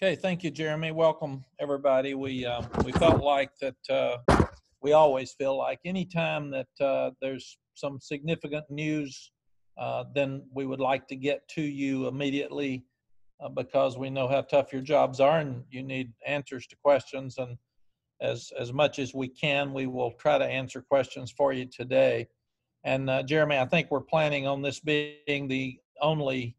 Okay, thank you, Jeremy. Welcome, everybody. We uh, we felt like that. Uh, we always feel like anytime that uh, there's some significant news, uh, then we would like to get to you immediately uh, because we know how tough your jobs are and you need answers to questions. And as as much as we can, we will try to answer questions for you today. And uh, Jeremy, I think we're planning on this being the only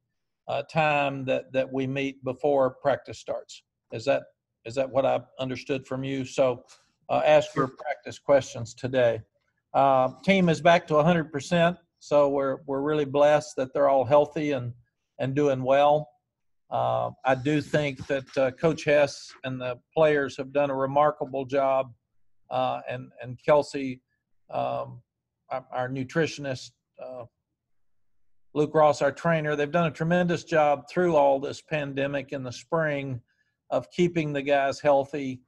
uh, time that that we meet before practice starts. Is that is that what I understood from you? So uh, ask your practice questions today. Uh, team is back to 100%, so we're we're really blessed that they're all healthy and and doing well. Uh, I do think that uh, Coach Hess and the players have done a remarkable job, uh, and and Kelsey, um, our, our nutritionist, uh, Luke Ross, our trainer, they've done a tremendous job through all this pandemic in the spring of keeping the guys healthy,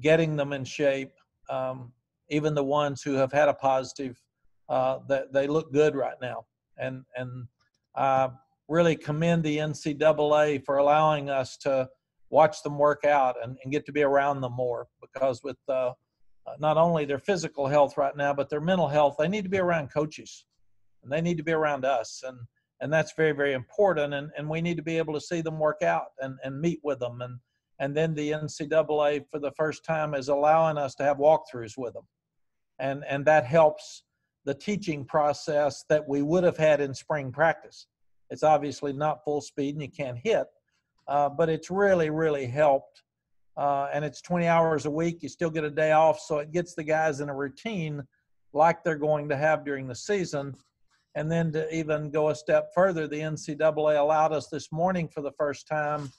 getting them in shape. Um, even the ones who have had a positive, uh, that they look good right now. And and I really commend the NCAA for allowing us to watch them work out and, and get to be around them more because with uh, not only their physical health right now, but their mental health, they need to be around coaches and they need to be around us and and that's very very important and and we need to be able to see them work out and and meet with them and and then the ncaa for the first time is allowing us to have walkthroughs with them. And and that helps the teaching process that we would have had in spring practice. It's obviously not full speed and you can't hit uh, but it's really really helped uh, and it's 20 hours a week. You still get a day off so it gets the guys in a routine like they're going to have during the season and then to even go a step further, the NCAA allowed us this morning for the first time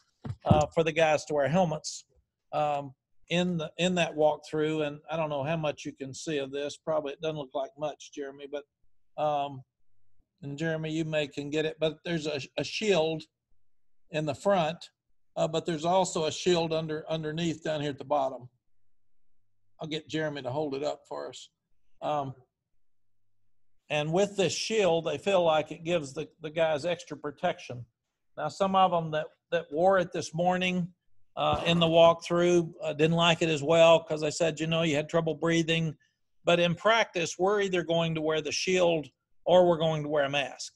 uh, for the guys to wear helmets um, in the in that walkthrough. And I don't know how much you can see of this. Probably it doesn't look like much, Jeremy. But um, and Jeremy, you may can get it. But there's a, a shield in the front, uh, but there's also a shield under underneath down here at the bottom. I'll get Jeremy to hold it up for us. Um, and with this shield, they feel like it gives the, the guys extra protection. Now, some of them that, that wore it this morning uh, in the walkthrough uh, didn't like it as well because I said, you know, you had trouble breathing. But in practice, we're either going to wear the shield or we're going to wear a mask.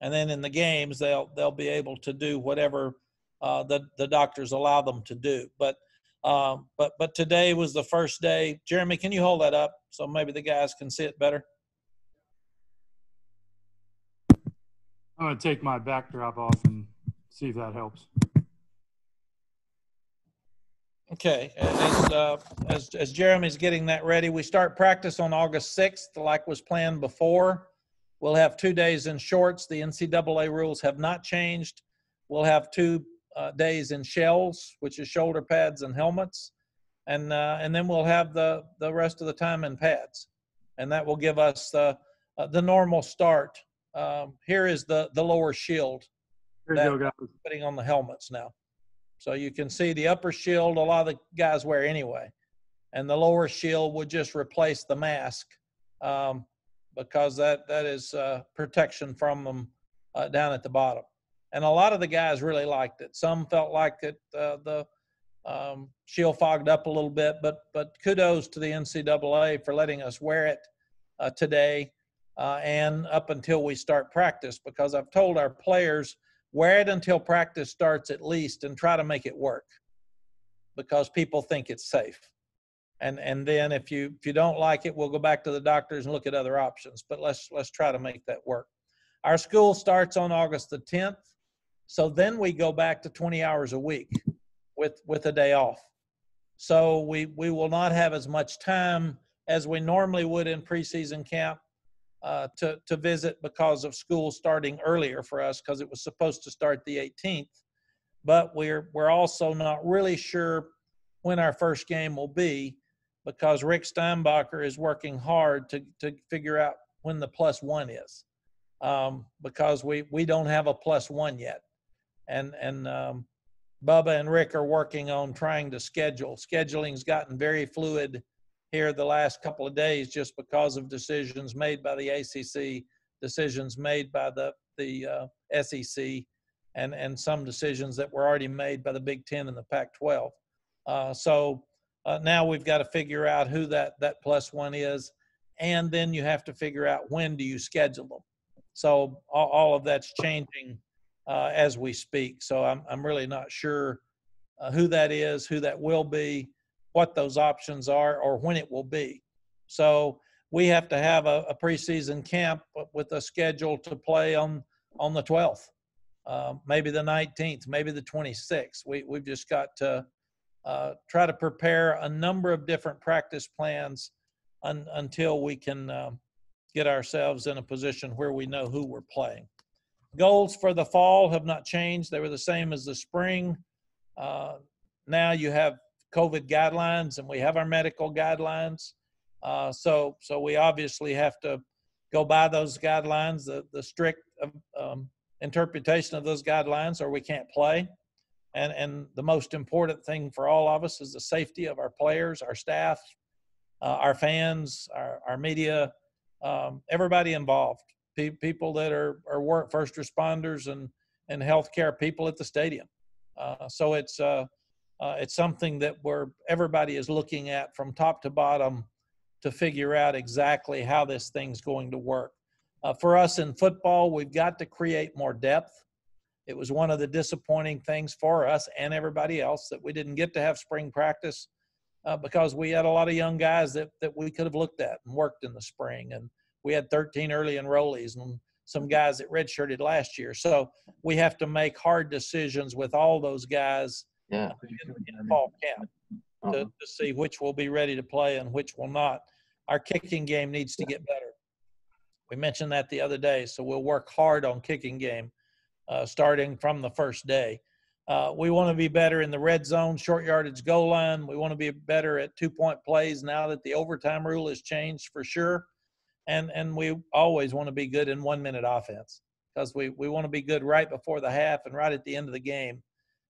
And then in the games, they'll they'll be able to do whatever uh, the the doctors allow them to do. But um, but but today was the first day. Jeremy, can you hold that up so maybe the guys can see it better? I'm gonna take my backdrop off and see if that helps. Okay, as, uh, as, as Jeremy's getting that ready, we start practice on August 6th, like was planned before. We'll have two days in shorts. The NCAA rules have not changed. We'll have two uh, days in shells, which is shoulder pads and helmets, and uh, and then we'll have the the rest of the time in pads, and that will give us the uh, the normal start um, here is the, the lower shield you go, guys. putting on the helmets now. So you can see the upper shield a lot of the guys wear anyway. And the lower shield would just replace the mask um, because that, that is uh, protection from them uh, down at the bottom. And a lot of the guys really liked it. Some felt like it, uh, the um, shield fogged up a little bit, but, but kudos to the NCAA for letting us wear it uh, today uh, and up until we start practice because I've told our players wear it until practice starts at least and try to make it work because people think it's safe. And and then if you if you don't like it, we'll go back to the doctors and look at other options. But let's let's try to make that work. Our school starts on August the 10th, so then we go back to 20 hours a week with with a day off. So we we will not have as much time as we normally would in preseason camp uh, to, to visit because of school starting earlier for us because it was supposed to start the 18th. But we're, we're also not really sure when our first game will be because Rick Steinbacher is working hard to, to figure out when the plus one is um, because we, we don't have a plus one yet. And, and um, Bubba and Rick are working on trying to schedule. Scheduling's gotten very fluid here the last couple of days just because of decisions made by the ACC, decisions made by the the uh, SEC, and and some decisions that were already made by the Big Ten and the Pac-12. Uh, so uh, now we've got to figure out who that that plus one is, and then you have to figure out when do you schedule them. So all, all of that's changing uh, as we speak. So I'm I'm really not sure uh, who that is, who that will be, what those options are, or when it will be. So we have to have a, a preseason camp with a schedule to play on on the 12th, uh, maybe the 19th, maybe the 26th. We we've just got to uh, try to prepare a number of different practice plans un, until we can uh, get ourselves in a position where we know who we're playing. Goals for the fall have not changed. They were the same as the spring. Uh, now you have COVID guidelines and we have our medical guidelines. Uh, so, so we obviously have to go by those guidelines, the, the strict um, interpretation of those guidelines, or we can't play. And, and the most important thing for all of us is the safety of our players, our staff, uh, our fans, our, our media, um, everybody involved, Pe- people that are, are work first responders and, and healthcare people at the stadium. Uh, so it's, uh, uh, it's something that we're, everybody is looking at from top to bottom to figure out exactly how this thing's going to work. Uh, for us in football, we've got to create more depth. It was one of the disappointing things for us and everybody else that we didn't get to have spring practice uh, because we had a lot of young guys that, that we could have looked at and worked in the spring. And we had 13 early enrollees and some guys that redshirted last year. So we have to make hard decisions with all those guys Yeah. in, in fall camp to, Uh-huh. to see which will be ready to play and which will not. Our kicking game needs to get better. We mentioned that the other day, so we'll work hard on kicking game uh, starting from the first day. Uh, we want to be better in the red zone, short yardage goal line. We want to be better at two point plays now that the overtime rule has changed for sure. And and we always want to be good in one minute offense because we, we want to be good right before the half and right at the end of the game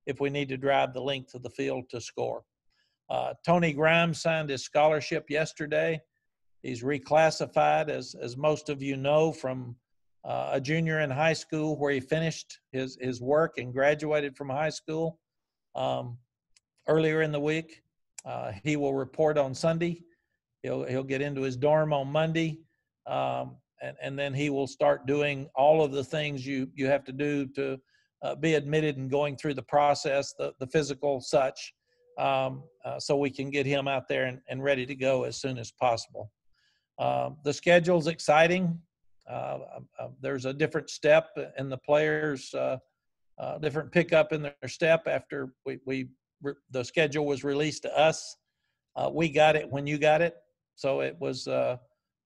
if we need to drive the length of the field to score. Uh, Tony Grimes signed his scholarship yesterday. He's reclassified, as, as most of you know, from uh, a junior in high school where he finished his, his work and graduated from high school um, earlier in the week. Uh, he will report on Sunday. He'll, he'll get into his dorm on Monday. Um, and, and then he will start doing all of the things you, you have to do to uh, be admitted and going through the process, the, the physical such, um, uh, so we can get him out there and, and ready to go as soon as possible. Uh, the schedule's exciting. Uh, uh, there's a different step in the players, uh, uh, different pickup in their step after we, we re- the schedule was released to us. We got it when you got it, so it was.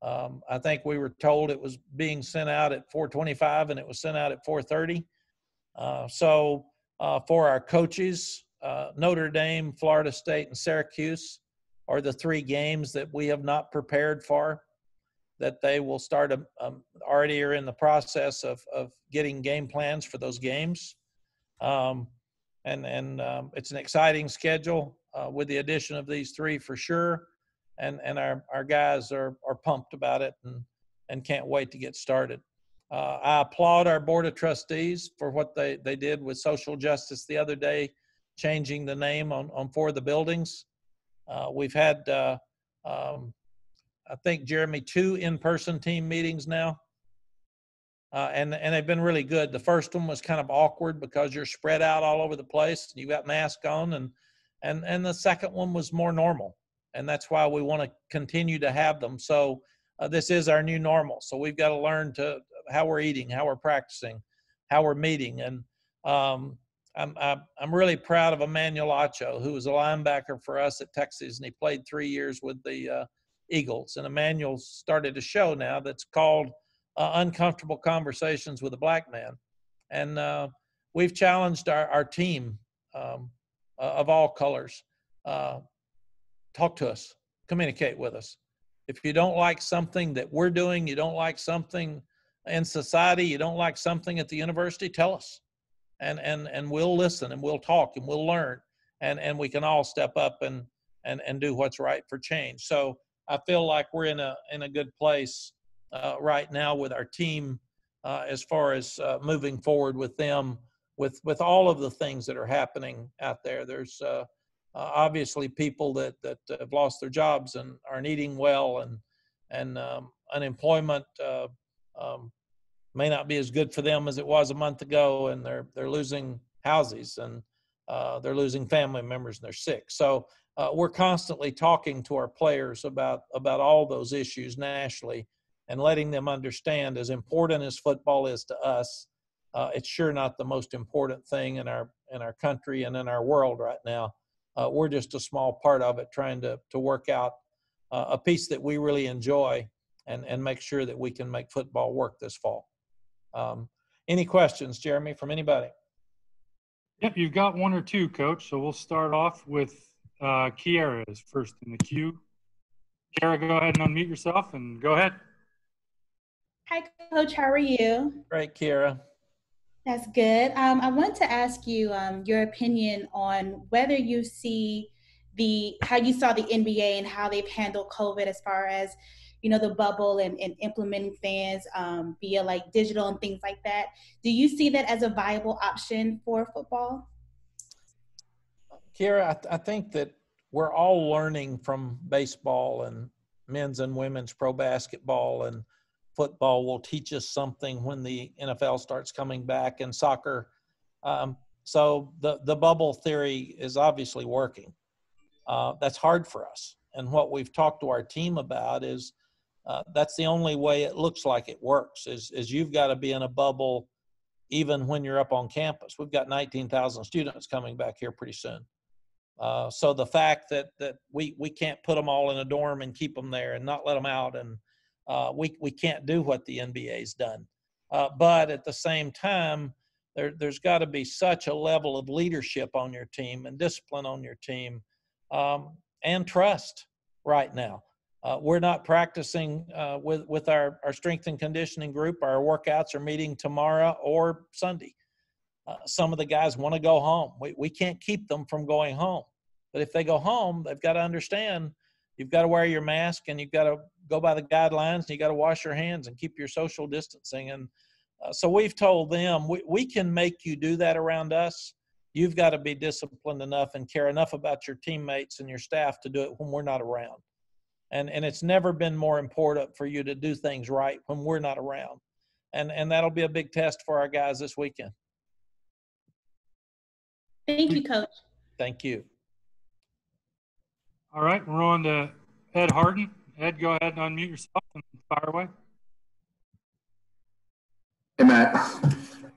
Um, I think we were told it was being sent out at 4:25, and it was sent out at 4:30. Uh, so uh, for our coaches, uh, Notre Dame, Florida State, and Syracuse are the three games that we have not prepared for. That they will start um, um, already are in the process of of getting game plans for those games, um, and and um, it's an exciting schedule uh, with the addition of these three for sure, and and our our guys are are pumped about it and and can't wait to get started. Uh, I applaud our board of trustees for what they, they did with social justice the other day, changing the name on, on four of the buildings. Uh, we've had, uh, um, I think, Jeremy, two in-person team meetings now. Uh, and, and they've been really good. The first one was kind of awkward because you're spread out all over the place. You got mask on and, and, and the second one was more normal. And that's why we want to continue to have them. So uh, this is our new normal. So we've got to learn to how we're eating, how we're practicing, how we're meeting. And um, I'm, I'm, I'm really proud of Emmanuel Acho, who was a linebacker for us at Texas, and he played three years with the uh, Eagles. And Emmanuel started a show now that's called uh, Uncomfortable Conversations with a Black Man. And uh, we've challenged our, our team um, of all colors. Uh, talk to us, communicate with us. If you don't like something that we're doing, you don't like something in society, you don't like something at the university, tell us. And and and we'll listen and we'll talk and we'll learn and and we can all step up and and and do what's right for change. So I feel like we're in a in a good place uh, right now with our team uh, as far as uh, moving forward with them with with all of the things that are happening out there. There's uh, uh, obviously people that that have lost their jobs and aren't eating well, and and um, unemployment uh, um, may not be as good for them as it was a month ago, and they're they're losing houses and uh, they're losing family members and they're sick. So uh, we're constantly talking to our players about about all those issues nationally and letting them understand as important as football is to us uh, it's sure not the most important thing in our in our country and in our world right now uh, we're just a small part of it trying to to work out uh, a piece that we really enjoy and and make sure that we can make football work this fall um, any questions jeremy from anybody Yep, you've got one or two, Coach. So we'll start off with uh, Kiara is first in the queue. Kiara, go ahead and unmute yourself and go ahead. Hi, Coach. How are you? Great, Kiara. That's good. Um, I want to ask you um, your opinion on whether you see the how you saw the NBA and how they've handled COVID as far as you know the bubble and, and implementing fans um, via like digital and things like that. Do you see that as a viable option for football? Kira, I, th- I think that we're all learning from baseball and men's and women's pro basketball and football will teach us something when the NFL starts coming back and soccer. Um, so the the bubble theory is obviously working. Uh, that's hard for us, and what we've talked to our team about is uh, that's the only way it looks like it works. Is is you've got to be in a bubble, even when you're up on campus. We've got 19,000 students coming back here pretty soon. Uh, so the fact that that we we can't put them all in a dorm and keep them there and not let them out, and uh, we we can't do what the NBA's done. Uh, but at the same time, there there's got to be such a level of leadership on your team and discipline on your team, um, and trust right now. Uh, we're not practicing uh, with with our our strength and conditioning group. Our workouts are meeting tomorrow or Sunday. Uh, some of the guys want to go home. We, we can't keep them from going home. But if they go home, they've got to understand you've got to wear your mask and you've got to go by the guidelines and you got to wash your hands and keep your social distancing. And uh, so we've told them we, we can make you do that around us. You've got to be disciplined enough and care enough about your teammates and your staff to do it when we're not around. And, and it's never been more important for you to do things right when we're not around. And, and that'll be a big test for our guys this weekend. Thank you, Coach. Thank you. All right, we're on to Ed Hardin. Ed, go ahead and unmute yourself and fire away. Hey, Mack.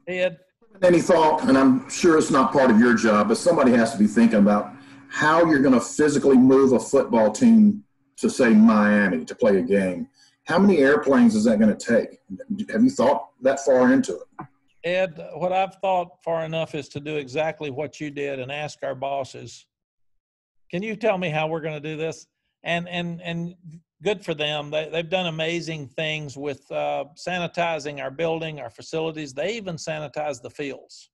Hey, Ed. Any thought, and I'm sure it's not part of your job, but somebody has to be thinking about how you're going to physically move a football team to, say, Miami to play a game. How many airplanes is that going to take? Have you thought that far into it? Ed, what I've thought far enough is to do exactly what you did and ask our bosses, can you tell me how we're going to do this? And and and good for them. They they've done amazing things with uh, sanitizing our building, our facilities. They even sanitize the fields,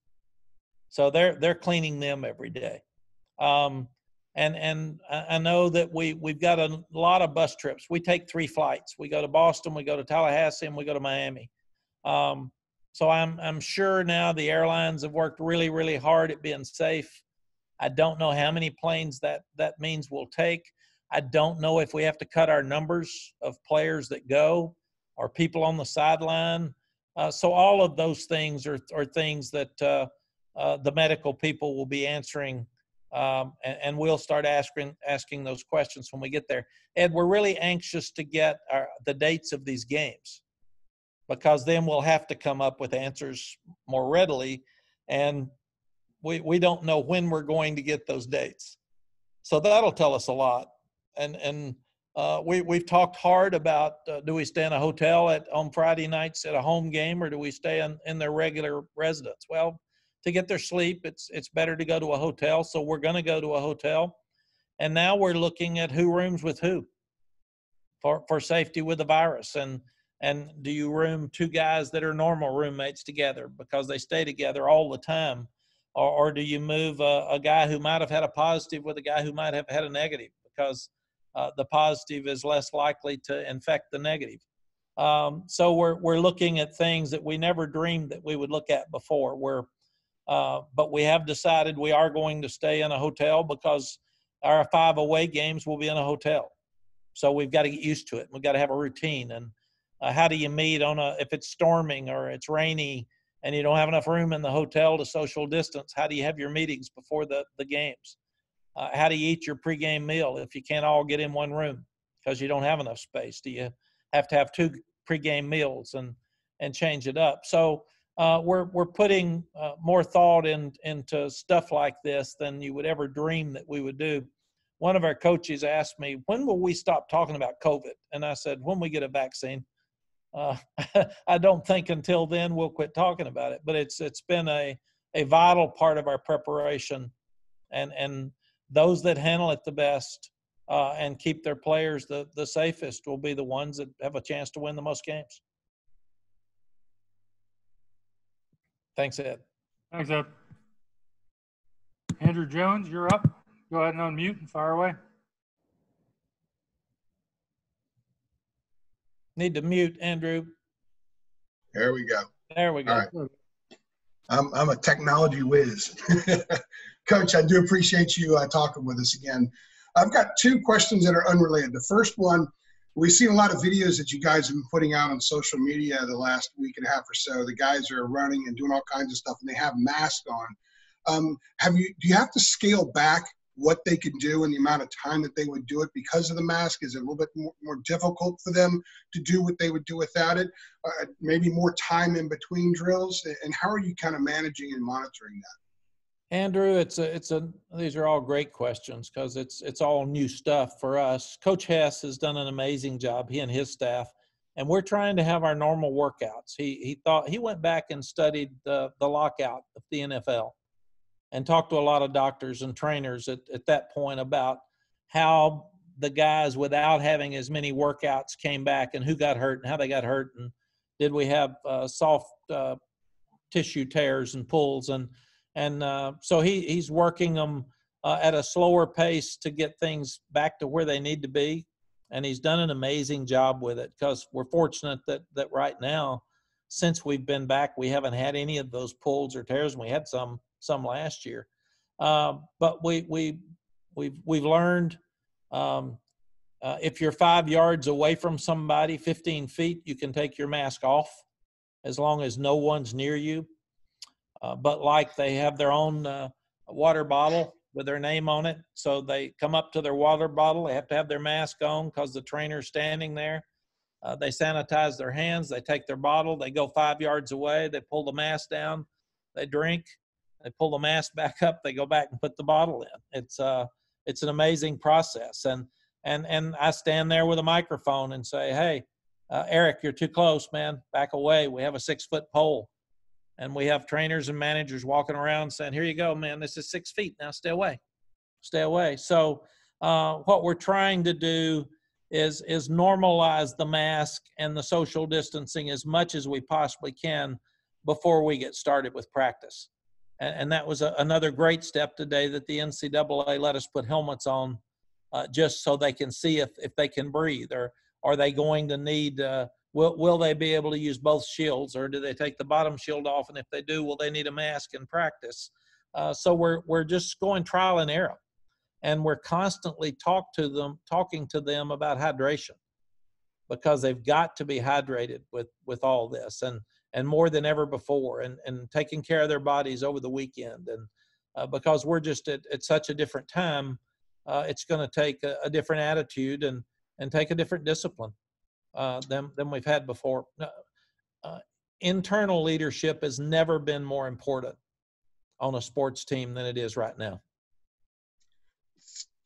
so they're they're cleaning them every day. Um, and and I know that we we've got a lot of bus trips. We take three flights. We go to Boston, we go to Tallahassee, and we go to Miami. Um, so I'm I'm sure now the airlines have worked really really hard at being safe. I don't know how many planes that that means we'll take. I don't know if we have to cut our numbers of players that go or people on the sideline. Uh, so all of those things are are things that uh, uh, the medical people will be answering, um, and, and, we'll start asking asking those questions when we get there. Ed, we're really anxious to get our, the dates of these games because then we'll have to come up with answers more readily and we we don't know when we're going to get those dates so that'll tell us a lot and and uh, we we've talked hard about uh, do we stay in a hotel at on Friday nights at a home game or do we stay in, in their regular residence? Well, to get their sleep, it's it's better to go to a hotel. So we're going to go to a hotel, and now we're looking at who rooms with who for for safety with the virus. And and do you room two guys that are normal roommates together because they stay together all the time? Or, or do you move a, a, guy who might have had a positive with a guy who might have had a negative because uh, the positive is less likely to infect the negative? Um, so we're, we're looking at things that we never dreamed that we would look at before. We're Uh, but we have decided we are going to stay in a hotel because our five away games will be in a hotel. So we've got to get used to it. We've got to have a routine. And uh, how do you meet on a if it's storming or it's rainy and you don't have enough room in the hotel to social distance? How do you have your meetings before the the games? Uh, how do you eat your pregame meal if you can't all get in one room because you don't have enough space? Do you have to have two pregame meals and and change it up? So uh, we're we're putting uh, more thought in, into stuff like this than you would ever dream that we would do. One of our coaches asked me, "When will we stop talking about COVID?" And I said, "When we get a vaccine." Uh, I don't think until then we'll quit talking about it, but it's it's been a a vital part of our preparation, and and those that handle it the best uh, and keep their players the the safest will be the ones that have a chance to win the most games. Thanks, Ed. Thanks, Ed. Andrew Jones, you're up. Go ahead and unmute and fire away. Need to mute, Andrew. There we go. There we go. All right. I'm, I'm a technology whiz. Coach, I do appreciate you uh, talking with us again. I've got two questions that are unrelated. The first one, we've seen a lot of videos that you guys have been putting out on social media the last week and a half or so. The guys are running and doing all kinds of stuff, and they have masks on. Um, have you? Do you have to scale back what they can do and the amount of time that they would do it because of the mask? Is it a little bit more, more difficult for them to do what they would do without it? Uh, maybe more time in between drills? And how are you kind of managing and monitoring that? Andrew, it's a, it's a, these are all great questions because it's, it's all new stuff for us. Coach Hess has done an amazing job, he and his staff, and we're trying to have our normal workouts. He, he thought, he went back and studied the, the lockout of the NFL and talked to a lot of doctors and trainers at, at that point about how the guys without having as many workouts came back and who got hurt and how they got hurt and did we have uh, soft uh, tissue tears and pulls and and uh, so he he's working them uh, at a slower pace to get things back to where they need to be and he's done an amazing job with it because we're fortunate that that right now since we've been back we haven't had any of those pulls or tears and we had some some last year. Um, but we we we've we've learned um, uh, if you're five yards away from somebody, 15 feet, you can take your mask off as long as no one's near you. Uh, but like they have their own uh, water bottle with their name on it, so they come up to their water bottle. They have to have their mask on because the trainer's standing there. Uh, they sanitize their hands. They take their bottle. They go five yards away. They pull the mask down. They drink they pull the mask back up, they go back and put the bottle in. It's uh it's an amazing process. And and and I stand there with a microphone and say, hey, uh, Eric, you're too close, man. Back away. We have a six foot pole, and we have trainers and managers walking around saying, here you go, man. This is six feet. Now stay away, stay away. So uh, what we're trying to do is is normalize the mask and the social distancing as much as we possibly can before we get started with practice and, and that was a, another great step today that the NCAA let us put helmets on, uh, just so they can see if if they can breathe, or are they going to need? Uh, will will they be able to use both shields, or do they take the bottom shield off? And if they do, will they need a mask in practice? Uh, so we're we're just going trial and error, and we're constantly talk to them, talking to them about hydration, because they've got to be hydrated with with all this. And and more than ever before and, and taking care of their bodies over the weekend. And uh, because we're just at, at, such a different time, uh, it's going to take a, a, different attitude and, and take a different discipline uh, than, than we've had before. Uh, internal leadership has never been more important on a sports team than it is right now.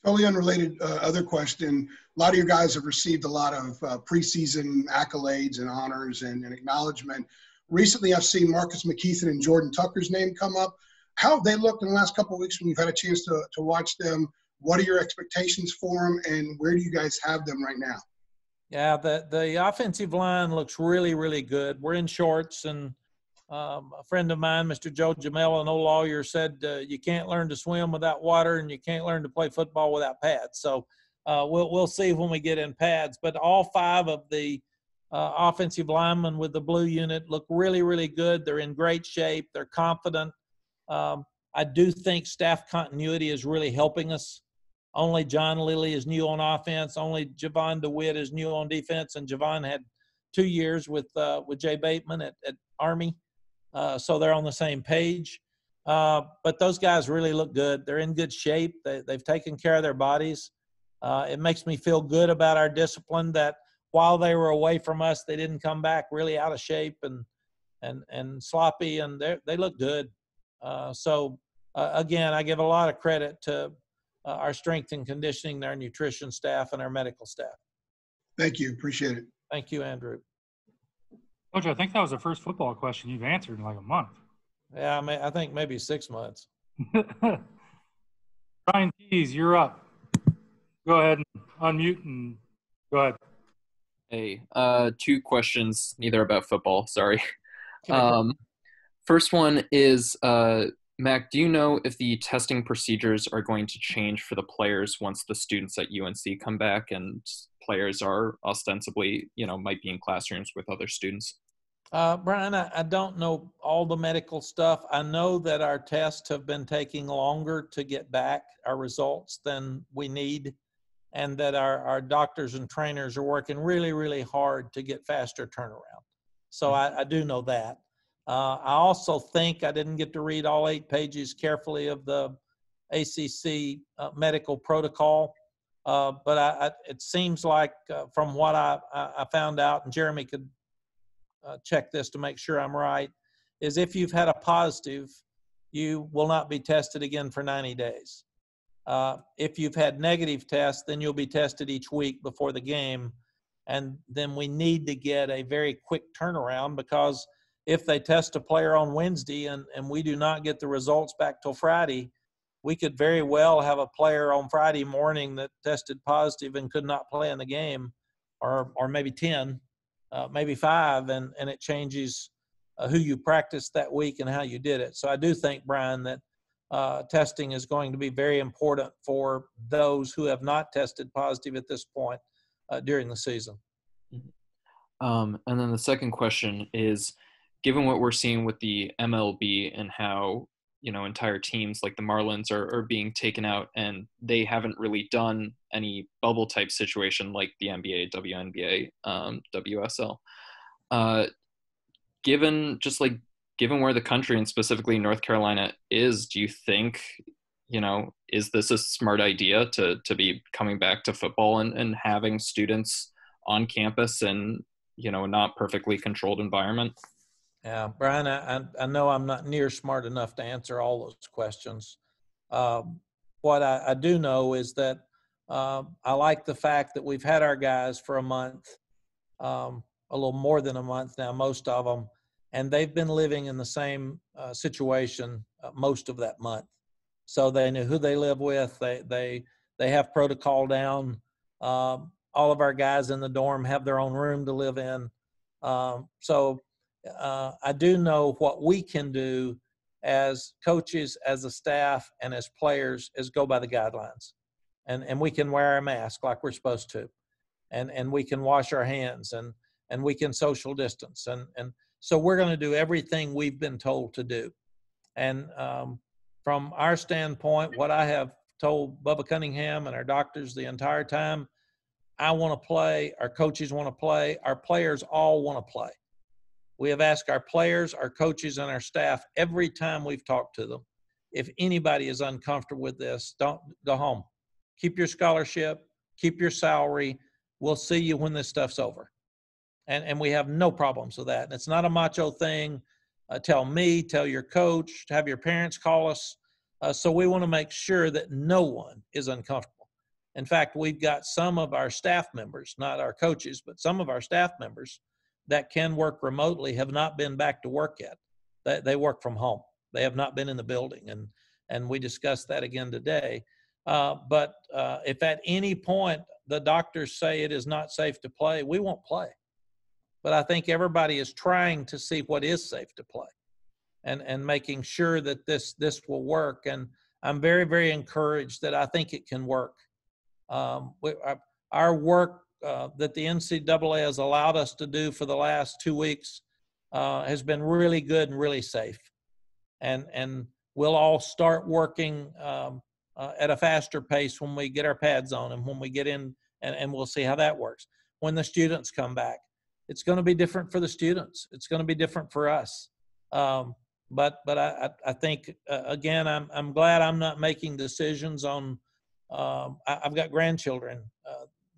Totally unrelated uh, other question. A lot of you guys have received a lot of uh, preseason accolades and honors and, and acknowledgement. Recently, I've seen Marcus McKethan and Jordan Tucker's name come up. How have they looked in the last couple of weeks when you've had a chance to, to watch them? What are your expectations for them, and where do you guys have them right now? Yeah, the the offensive line looks really, really good. We're in shorts, and um, a friend of mine, Mr. Joe Jamail, an old lawyer, said uh, you can't learn to swim without water, and you can't learn to play football without pads. So uh, we'll we'll see when we get in pads. But all five of the uh, offensive linemen with the blue unit look really, really good. They're in great shape. They're confident. Um, I do think staff continuity is really helping us. Only John Lilly is new on offense. Only Jovan DeWitt is new on defense, and Jovan had two years with uh, with Jay Bateman at, at Army, uh, so they're on the same page. Uh, but those guys really look good. They're in good shape. They, they've taken care of their bodies. Uh, it makes me feel good about our discipline that while they were away from us, they didn't come back really out of shape and and and sloppy, and they they look good. Uh, so uh, again, I give a lot of credit to uh, our strength and conditioning, our nutrition staff, and our medical staff. Thank you. Appreciate it. Thank you, Andrew. Coach, I think that was the first football question you've answered in like a month. Yeah, I, may, I think maybe six months. Brian Tees, you're up. Go ahead and unmute and go ahead. Hey, uh, two questions, neither about football. Sorry. Um, first one is, uh, Mack, do you know if the testing procedures are going to change for the players once the students at UNC come back and players are ostensibly, you know, might be in classrooms with other students? Uh, Brian, I, I don't know all the medical stuff. I know that our tests have been taking longer to get back our results than we need, and that our, our doctors and trainers are working really, really hard to get faster turnaround. So I, I do know that. Uh, I also think I didn't get to read all eight pages carefully of the ACC uh, medical protocol, uh, but I, I, it seems like uh, from what I, I found out, and Jeremy could uh, check this to make sure I'm right, is if you've had a positive, you will not be tested again for 90 days. Uh, if you've had negative tests, then you'll be tested each week before the game. And then we need to get a very quick turnaround because if they test a player on Wednesday and, and we do not get the results back till Friday, we could very well have a player on Friday morning that tested positive and could not play in the game, or or maybe ten, uh, maybe five, and and it changes uh, who you practiced that week and how you did it. So I do think Brian that uh, testing is going to be very important for those who have not tested positive at this point uh, during the season. Um, and then the second question is given what we're seeing with the MLB and how you know entire teams like the Marlins are, are being taken out and they haven't really done any bubble type situation like the NBA, WNBA, um, WSL. Uh, given just like given where the country and specifically North Carolina is, do you think you know is this a smart idea to to be coming back to football and, and having students on campus and you know not perfectly controlled environment? Yeah, Brian, I, I know I'm not near smart enough to answer all those questions. Um, what I, I, do know is that uh, I like the fact that we've had our guys for a month, um, a little more than a month now, most of them, and they've been living in the same uh, situation uh, most of that month. So they know who they live with. They they they have protocol down. Um, all of our guys in the dorm have their own room to live in. Um, so uh, I do know what we can do as coaches, as a staff, and as players is go by the guidelines, and and we can wear a mask like we're supposed to, and and we can wash our hands and and we can social distance and and so we're going to do everything we've been told to do, and um, from our standpoint, what I have told Bubba Cunningham and our doctors the entire time, I want to play, our coaches want to play, our players all want to play we have asked our players, our coaches, and our staff every time we've talked to them if anybody is uncomfortable with this, don't go home. Keep your scholarship, keep your salary. We'll see you when this stuff's over. And, and we have no problems with that. And it's not a macho thing. Uh, tell me, tell your coach, have your parents call us. Uh, so we want to make sure that no one is uncomfortable. In fact, we've got some of our staff members, not our coaches, but some of our staff members that can work remotely have not been back to work yet. They, they work from home. They have not been in the building, and and we discussed that again today. Uh, but uh, if at any point the doctors say it is not safe to play, we won't play. But I think everybody is trying to see what is safe to play, and and making sure that this this will work. And I'm very very encouraged that I think it can work. Um, we, our, our work uh, that the NCAA has allowed us to do for the last two weeks uh, has been really good and really safe. And and we'll all start working um, uh, at a faster pace when we get our pads on and when we get in, and, and we'll see how that works. When the students come back, it's going to be different for the students. It's going to be different for us. Um, but but I I think uh, again I'm I'm glad I'm not making decisions on. Um, I, have got grandchildren.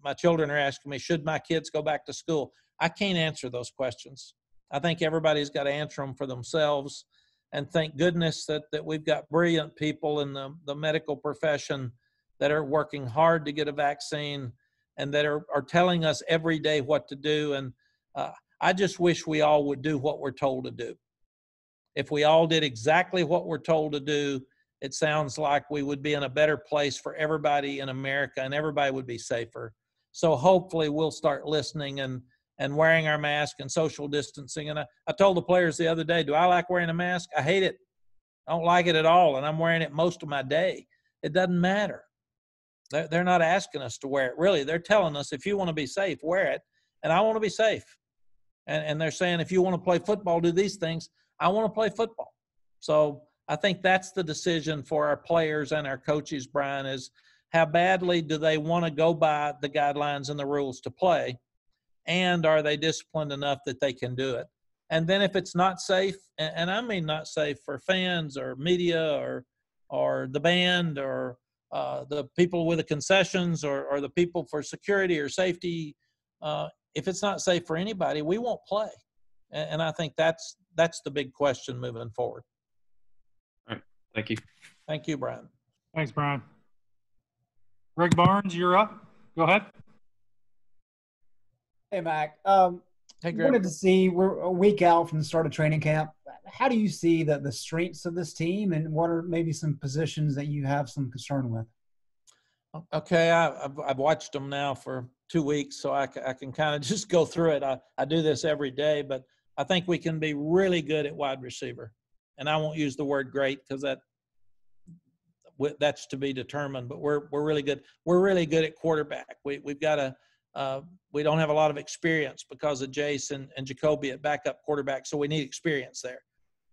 My children are asking me, should my kids go back to school? I can't answer those questions. I think everybody's got to answer them for themselves. And thank goodness that, that we've got brilliant people in the, the medical profession that are working hard to get a vaccine and that are, are telling us every day what to do. And uh, I just wish we all would do what we're told to do. If we all did exactly what we're told to do, it sounds like we would be in a better place for everybody in America and everybody would be safer. So hopefully we'll start listening and and wearing our mask and social distancing. And I, I told the players the other day, do I like wearing a mask? I hate it. I don't like it at all. And I'm wearing it most of my day. It doesn't matter. They're, they're not asking us to wear it. Really, they're telling us if you want to be safe, wear it. And I want to be safe. And, and they're saying if you want to play football, do these things. I want to play football. So I think that's the decision for our players and our coaches, Brian, is how badly do they want to go by the guidelines and the rules to play? And are they disciplined enough that they can do it? And then if it's not safe, and I mean not safe for fans or media or or the band or uh, the people with the concessions or, or the people for security or safety, uh, if it's not safe for anybody, we won't play. And, and I think that's that's the big question moving forward. All right. Thank you. Thank you, Brian. Thanks, Brian. Greg Barnes, you're up. Go ahead. Hey, Mack. Um, hey, Greg. Wanted to see we're a week out from the start of training camp. How do you see the the strengths of this team, and what are maybe some positions that you have some concern with? Okay, I, have I've watched them now for two weeks, so I, I can kind of just go through it. I, I do this every day, but I think we can be really good at wide receiver. And I won't use the word great because that that's to be determined. But we're we're really good. We're really good at quarterback. We we've got a uh, we don't have a lot of experience because of Jason and Jacolby at backup quarterback, so we need experience there.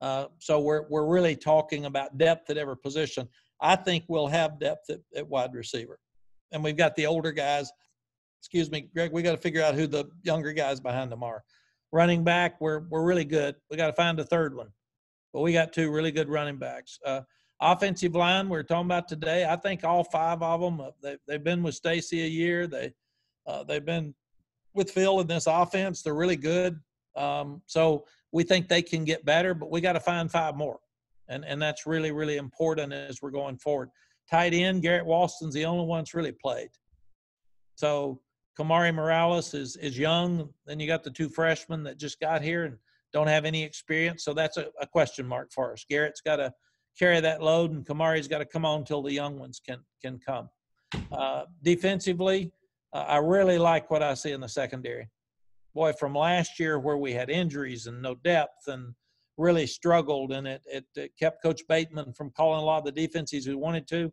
Uh, so we're we're really talking about depth at every position. I think we'll have depth at, at wide receiver, and we've got the older guys. Excuse me, Greg. We got to figure out who the younger guys behind them are. Running back, we're we're really good. We got to find a third one, but we got two really good running backs. Uh, offensive line, we are talking about today. I think all five of them. Uh, they, they've been with Stacy a year. They uh, they've been with Phil in this offense. They're really good. Um, so we think they can get better, but we got to find five more. And, and that's really, really important as we're going forward. Tight end, Garrett Walston's the only one that's really played. So Kamari Morales is, is young. Then you got the two freshmen that just got here and don't have any experience. So that's a, a question mark for us. Garrett's got to carry that load, and Kamari's got to come on until the young ones can can come. Uh, defensively, uh, I really like what I see in the secondary. Boy, from last year where we had injuries and no depth and really struggled, and it, it, it kept Coach Bateman from calling a lot of the defenses we wanted to.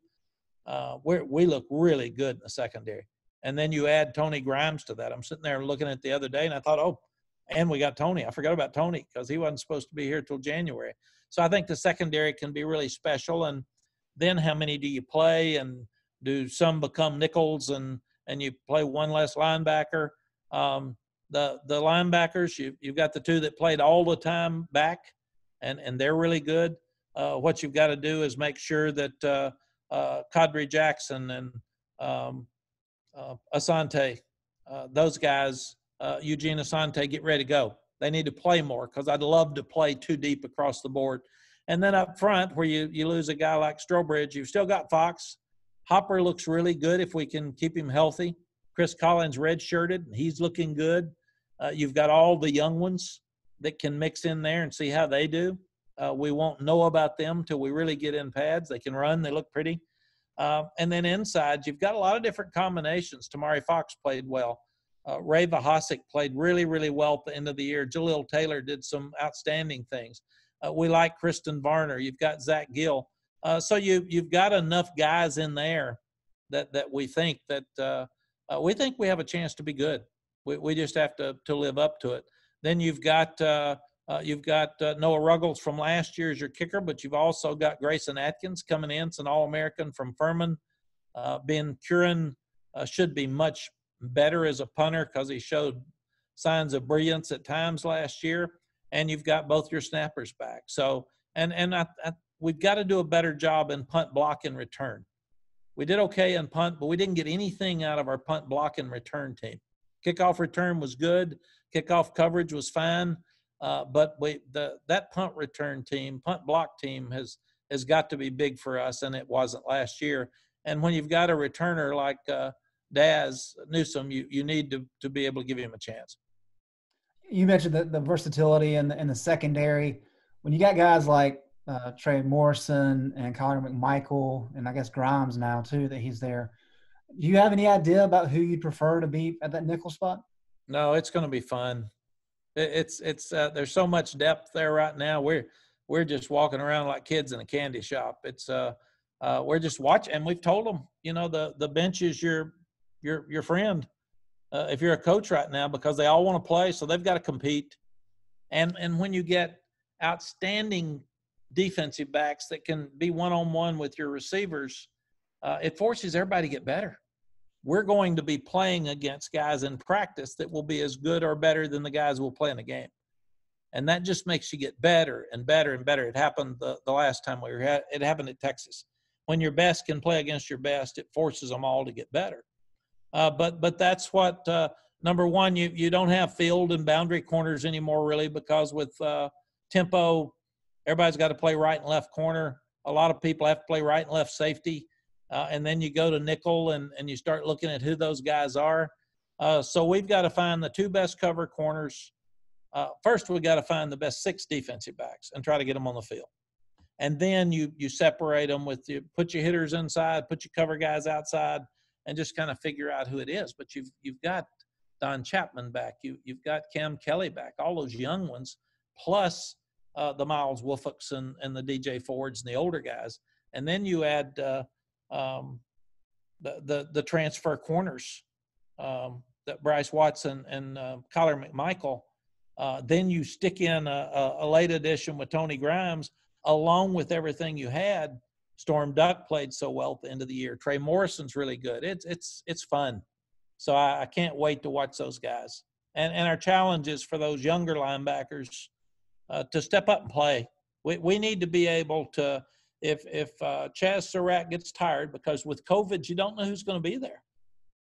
Uh, we we look really good in the secondary. And then you add Tony Grimes to that. I'm sitting there looking at the other day, and I thought, oh, and we got Tony. I forgot about Tony because he wasn't supposed to be here till January. So I think the secondary can be really special. And then how many do you play? And do some become nickels and and you play one less linebacker. Um, the the linebackers, you you've got the two that played all the time back, and and they're really good. Uh, what you've got to do is make sure that uh, uh, Kadri Jackson and um, uh, Asante, uh, those guys, uh, Eugene Asante, get ready to go. They need to play more because I'd love to play too deep across the board. And then up front, where you, you lose a guy like Strowbridge, you've still got Fox. Hopper looks really good if we can keep him healthy. Chris Collins redshirted. He's looking good. Uh, you've got all the young ones that can mix in there and see how they do. Uh, we won't know about them till we really get in pads. They can run. They look pretty. Uh, and then inside, you've got a lot of different combinations. Tomari Fox played well. Uh, Ray Vohasek played really, really well at the end of the year. Jahlil Taylor did some outstanding things. Uh, we like Kristian Varner. You've got Zach Gill. Uh, so you you've got enough guys in there that that we think that uh, uh, we think we have a chance to be good. We we just have to to live up to it. Then you've got uh, you've got Noah Ruggles from last year as your kicker, but you've also got Grayson Atkins coming in, it's an All American from Furman. Ben Kiernan should be much better as a punter because he showed signs of brilliance at times last year. And you've got both your snappers back. So, and and I, I, we've got to do a better job in punt block and return. We did okay in punt, but we didn't get anything out of our punt block and return team. Kickoff return was good. Kickoff coverage was fine. Uh, but we the that punt return team, punt block team has has got to be big for us, and it wasn't last year. And when you've got a returner like uh, Daz Newsome, you you need to to be able to give him a chance. You mentioned the, the versatility in the, in the secondary. When you got guys like uh, Trey Morrison and Connor McMichael, and I guess Grimes now too, that he's there. Do you have any idea about who you'd prefer to be at that nickel spot? No, it's going to be fun it's it's uh, there's so much depth there right now. We're we're just walking around like kids in a candy shop. It's uh, uh we're just watching, and we've told them, you know, the the bench is your your your friend. Uh, if you're a coach right now, because they all want to play, so they've got to compete. And and when you get outstanding defensive backs that can be one on one with your receivers, uh, it forces everybody to get better we're going to be playing against guys in practice that will be as good or better than the guys we'll play in a game. And that just makes you get better and better and better. It happened the, the last time we were at, it happened at Texas. When your best can play against your best, it forces them all to get better. Uh, but but that's what uh, number one you you don't have field and boundary corners anymore really because with uh, tempo, everybody's got to play right and left corner. A lot of people have to play right and left safety uh, and then you go to nickel and, and you start looking at who those guys are. Uh, so we've got to find the two best cover corners. Uh, first, we've got to find the best six defensive backs and try to get them on the field. And then you you separate them with you put your hitters inside, put your cover guys outside, and just kind of figure out who it is. But you've you've got Don Chapman back, you you've got Cam Kelly back, all those young ones, plus uh, the Miles Wolfolks and, and the DJ Fords and the older guys. And then you add uh, um, the, the the transfer corners um, that Bryce Watson and uh, McMichael. Uh, then you stick in a, a, a, late addition with Tony Grimes, along with everything you had. Storm Duck played so well at the end of the year. Trey Morrison's really good. It's it's it's fun. So I, I can't wait to watch those guys. And and our challenge is for those younger linebackers uh, to step up and play. We we need to be able to if if uh, Chazz Surratt gets tired because with COVID you don't know who's going to be there.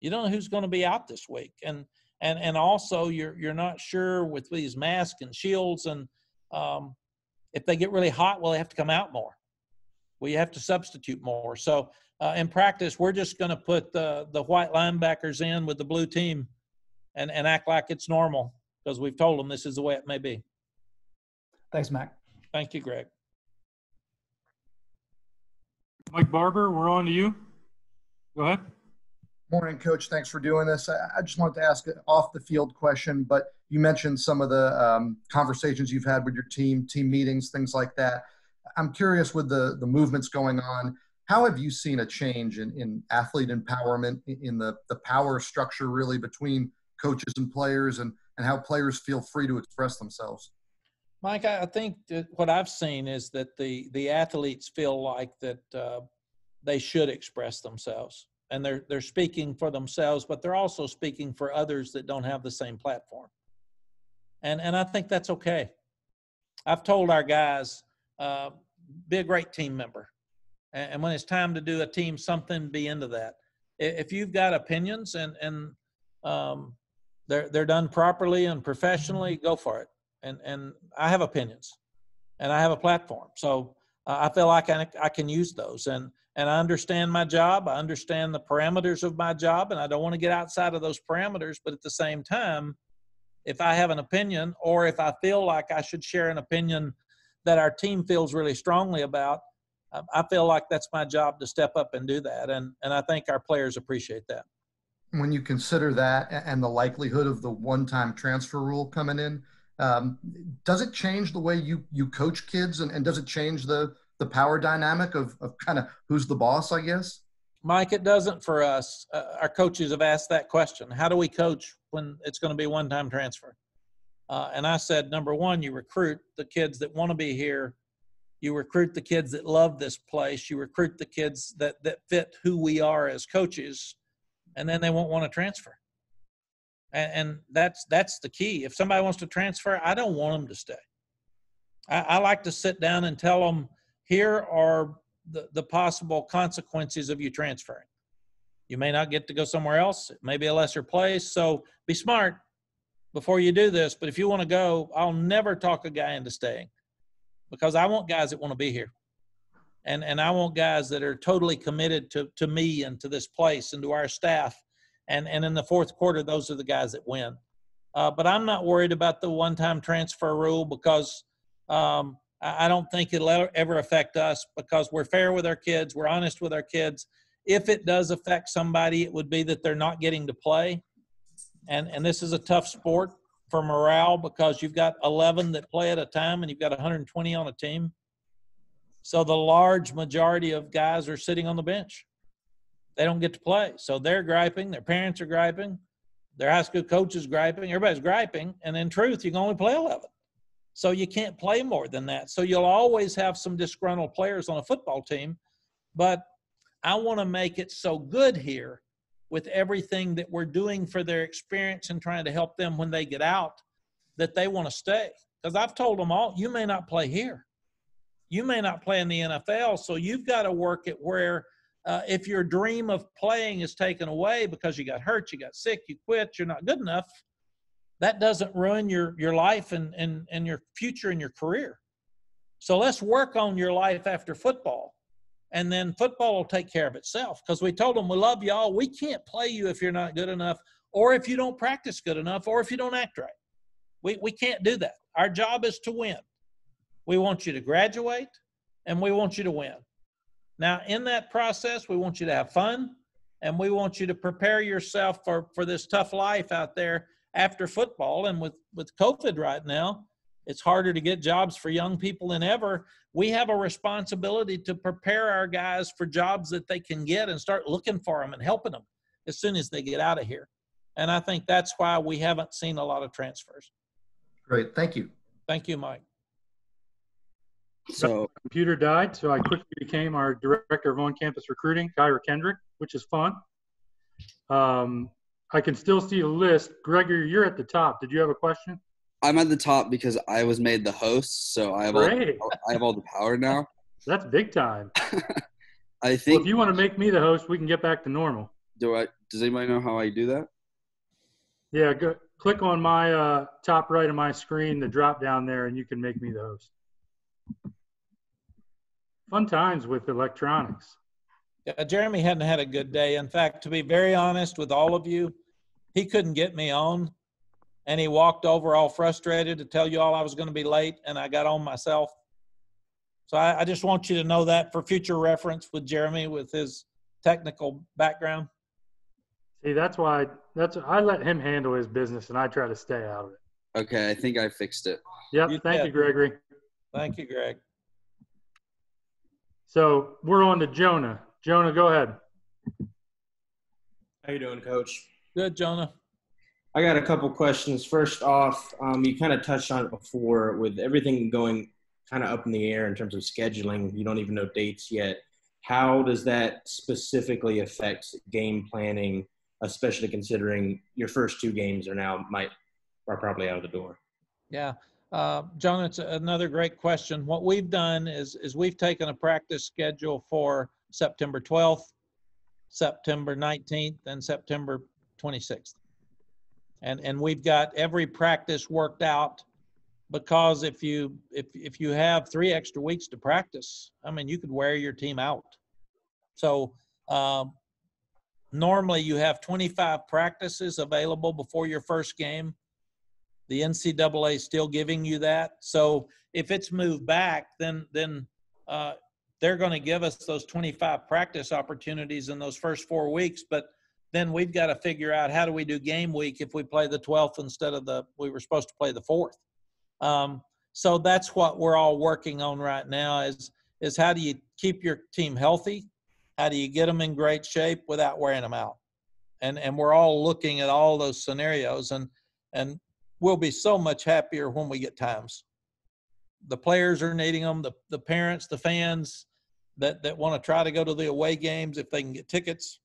You don't know who's going to be out this week, and and and also you're you're not sure with these masks and shields and um, if they get really hot, well, they have to come out more. Well, you have to substitute more. So uh, in practice, we're just going to put the the white linebackers in with the blue team, and and act like it's normal because we've told them this is the way it may be. Thanks, Mack. Thank you, Greg. Mike Barber, we're on to you. Go ahead. Morning, Coach. Thanks for doing this. I just wanted to ask an off the field question, but you mentioned some of the um, conversations you've had with your team, team meetings, things like that. I'm curious with the, the movements going on, how have you seen a change in, in athlete empowerment, in the, the power structure really between coaches and players, and, and how players feel free to express themselves? Mike, I think that what I've seen is that the the athletes feel like that uh, they should express themselves, and they're they're speaking for themselves, but they're also speaking for others that don't have the same platform. And and I think that's okay. I've told our guys, uh, be a great team member, and, when it's time to do a team something, be into that. If you've got opinions and and um, they're they're done properly and professionally, go for it and and I have opinions, and I have a platform. So uh, I feel like I, I can use those, and and I understand my job. I understand the parameters of my job, and I don't want to get outside of those parameters. But at the same time, if I have an opinion, or if I feel like I should share an opinion that our team feels really strongly about, um, I feel like that's my job to step up and do that, and and I think our players appreciate that. When you consider that and the likelihood of the one-time transfer rule coming in, um, does it change the way you you coach kids, and, and does it change the the power dynamic of of kind of who's the boss? I guess. Mike, it doesn't for us. Uh, our coaches have asked that question. How do we coach when it's going to be one time transfer? Uh, and I said, number one, you recruit the kids that want to be here. You recruit the kids that love this place. You recruit the kids that, that fit who we are as coaches, and then they won't want to transfer. And, and that's that's the key. If somebody wants to transfer, I don't want them to stay. I, I like to sit down and tell them, here are the, the possible consequences of you transferring. You may not get to go somewhere else. It may be a lesser place. So be smart before you do this. But if you want to go, I'll never talk a guy into staying because I want guys that want to be here. And, and I want guys that are totally committed to, to me and to this place and to our staff. And, and in the fourth quarter, those are the guys that win. Uh, but I'm not worried about the one time transfer rule because um, I don't think it'll ever affect us because we're fair with our kids, we're honest with our kids. If it does affect somebody, it would be that they're not getting to play. And, and this is a tough sport for morale because you've got 11 that play at a time and you've got 120 on a team. So the large majority of guys are sitting on the bench. They don't get to play. So they're griping, their parents are griping, their high school coach is griping, everybody's griping. And in truth, you can only play 11. So you can't play more than that. So you'll always have some disgruntled players on a football team. But I want to make it so good here with everything that we're doing for their experience and trying to help them when they get out that they want to stay. Because I've told them all, you may not play here. You may not play in the NFL. So you've got to work it where uh, if your dream of playing is taken away because you got hurt, you got sick, you quit, you're not good enough, that doesn't ruin your your life and and and your future and your career so let's work on your life after football and then football will take care of itself because we told them we love y'all. We can't play you if you're not good enough or if you don't practice good enough or if you don't act right. We, we can't do that. Our job is to win. We want you to graduate and we want you to win. Now in that process we want you to have fun and we want you to prepare yourself for for this tough life out there after football. And with, with COVID right now, it's harder to get jobs for young people than ever. We have a responsibility to prepare our guys for jobs that they can get and start looking for them and helping them as soon as they get out of here. And I think that's why we haven't seen a lot of transfers. Great. Thank you. Thank you, Mike. So computer died, so I quickly became our director of on-campus recruiting, Kyra Kendrick, which is fun. Um, I can still see a list. Gregory, you're at the top. Did you have a question? I'm at the top because I was made the host, so I have all, I have all the power now. That's big time. I think. Well, if you want to make me the host, we can get back to normal. Do I? Does anybody know how I do that? Yeah, go click on my uh, top right of my screen, the drop down there, and you can make me the host. Fun times with electronics. Yeah, Jeremy hadn't had a good day. In fact, to be very honest with all of you, he couldn't get me on and he walked over all frustrated to tell you all I was going to be late and I got on myself. So I, I, just want you to know that for future reference with Jeremy with his technical background. See, that's why that's I let him handle his business and I try to stay out of it. Okay, I think I fixed it. Yep. You thank did. you, Gregory. Thank you, Greg. So we're on to Jonah. Jonah, go ahead. How you doing, Coach? Good, Jonah. I got a couple questions. First off, um, you kind of touched on it before with everything going kind of up in the air in terms of scheduling. You don't even know dates yet. How does that specifically affect game planning, especially considering your first two games are now might are probably out of the door? Yeah, uh, John, it's another great question. What we've done is is we've taken a practice schedule for September 12th, September 19th, and September 26th. And, and we've got every practice worked out because if you if if you have three extra weeks to practice, I mean you could wear your team out. So um, normally you have 25 practices available before your first game. The NCAA is still giving you that. So if it's moved back, then then uh, they're going to give us those 25 practice opportunities in those first four weeks. But then we've got to figure out how do we do game week if we play the 12th instead of the we were supposed to play the fourth. Um, so that's what we're all working on right now is is how do you keep your team healthy? How do you get them in great shape without wearing them out? And and we're all looking at all those scenarios and and we'll be so much happier when we get times. The players are needing them, the, the parents, the fans that, that want to try to go to the away games if they can get tickets.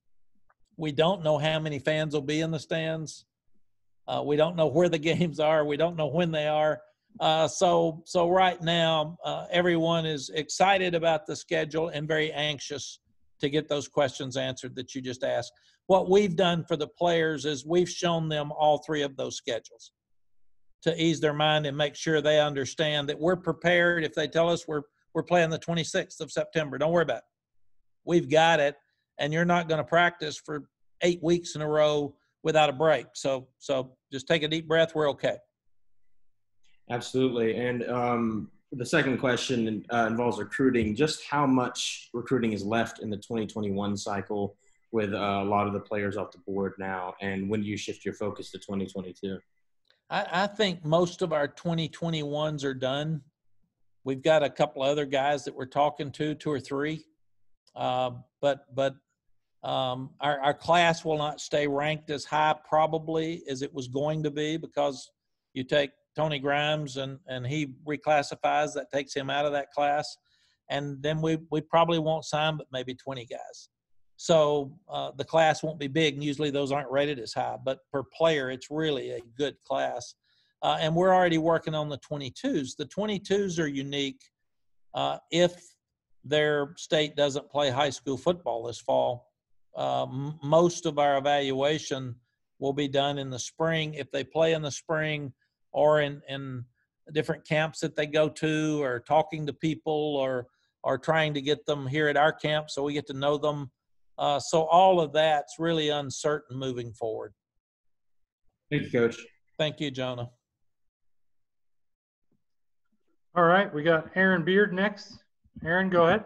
We don't know how many fans will be in the stands. Uh, we don't know where the games are. We don't know when they are. Uh, so, so right now, uh, everyone is excited about the schedule and very anxious to get those questions answered that you just asked. What we've done for the players is we've shown them all three of those schedules to ease their mind and make sure they understand that we're prepared if they tell us we're we're playing the 26th of September. Don't worry about it. We've got it and you're not going to practice for 8 weeks in a row without a break. So so just take a deep breath, we're okay. Absolutely. And um, the second question uh, involves recruiting. Just how much recruiting is left in the 2021 cycle with uh, a lot of the players off the board now? And when do you shift your focus to 2022? I, I think most of our 2021s are done. We've got a couple other guys that we're talking to, two or three. Uh, but but um, our, our class will not stay ranked as high probably as it was going to be because you take Tony Grimes and, and he reclassifies, that takes him out of that class. And then we, we probably won't sign but maybe 20 guys. So uh, the class won't be big. And usually those aren't rated as high, but per player, it's really a good class. Uh, and we're already working on the 22s. The 22s are unique uh, if their state doesn't play high school football this fall. Uh, most of our evaluation will be done in the spring. If they play in the spring, or in, in different camps that they go to or talking to people or or trying to get them here at our camp so we get to know them uh, so all of that's really uncertain moving forward. Thank you coach. Thank you jonah. All right we got aaron beard next. Aaron go ahead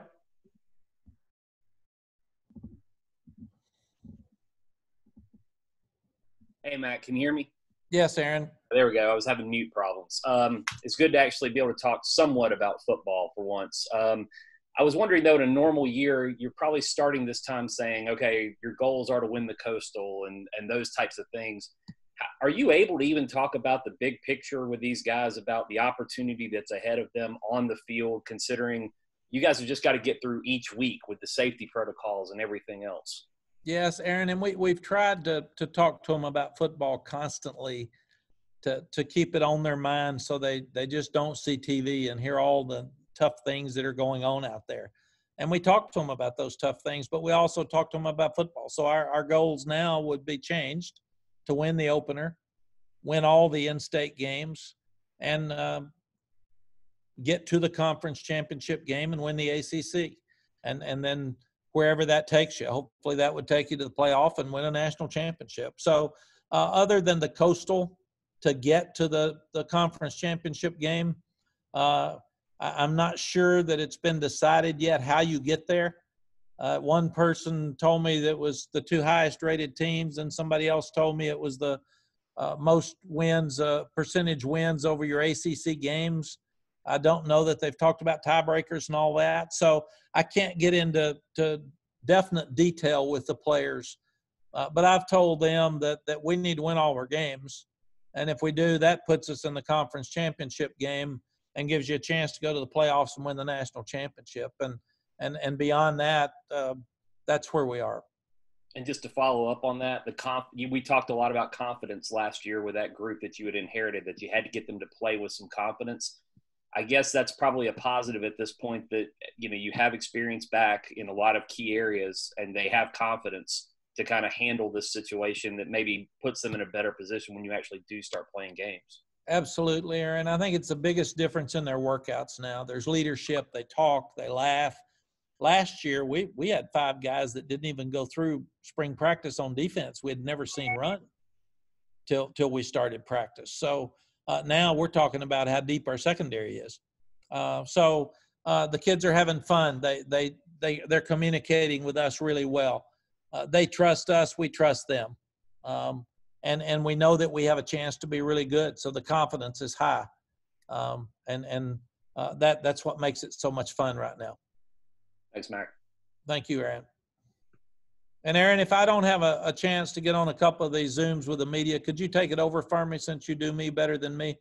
hey matt can you hear me yes aaron there we go. I was having mute problems. Um, it's good to actually be able to talk somewhat about football for once. Um, I was wondering though, in a normal year, you're probably starting this time saying, okay, your goals are to win the coastal and and those types of things. Are you able to even talk about the big picture with these guys about the opportunity that's ahead of them on the field, considering you guys have just got to get through each week with the safety protocols and everything else? Yes, Aaron, and we we've tried to to talk to them about football constantly to to keep it on their mind so they they just don't see TV and hear all the tough things that are going on out there. And we talk to them about those tough things, but we also talk to them about football. So our, our goals now would be changed to win the opener, win all the in-state games, and uh, get to the conference championship game and win the ACC. And and then wherever that takes you, hopefully that would take you to the playoff and win a national championship. So uh, other than the coastal to get to the, the conference championship game. Uh, I, am not sure that it's been decided yet how you get there. Uh, one person told me that was the two highest rated teams, and somebody else told me it was the uh, most wins, uh, percentage wins over your ACC games. I don't know that they've talked about tiebreakers and all that, so I can't get into to definite detail with the players. Uh, but I've told them that that we need to win all our games, and if we do, that puts us in the conference championship game and gives you a chance to go to the playoffs and win the national championship. And and and beyond that, uh, that's where we are. And just to follow up on that, the conf- we talked a lot about confidence last year with that group that you had inherited. That you had to get them to play with some confidence. I guess that's probably a positive at this point that you know you have experience back in a lot of key areas and they have confidence to kind of handle this situation that maybe puts them in a better position when you actually do start playing games. Absolutely, Aaron. I think it's the biggest difference in their workouts now. There's leadership. They talk. They laugh. Last year, we we had five guys that didn't even go through spring practice on defense. We had never seen run till till we started practice. So uh, now we're talking about how deep our secondary is. Uh, so uh, the kids are having fun. They they they they're communicating with us really well uh, they trust us, we trust them. Um, and, and we know that we have a chance to be really good. So the confidence is high. Um, and and uh, that, that's what makes it so much fun right now. Thanks, Mack. Thank you, Aaron. And Aaron, if I don't have a, a chance to get on a couple of these Zooms with the media, could you take it over for me since you do me better than me?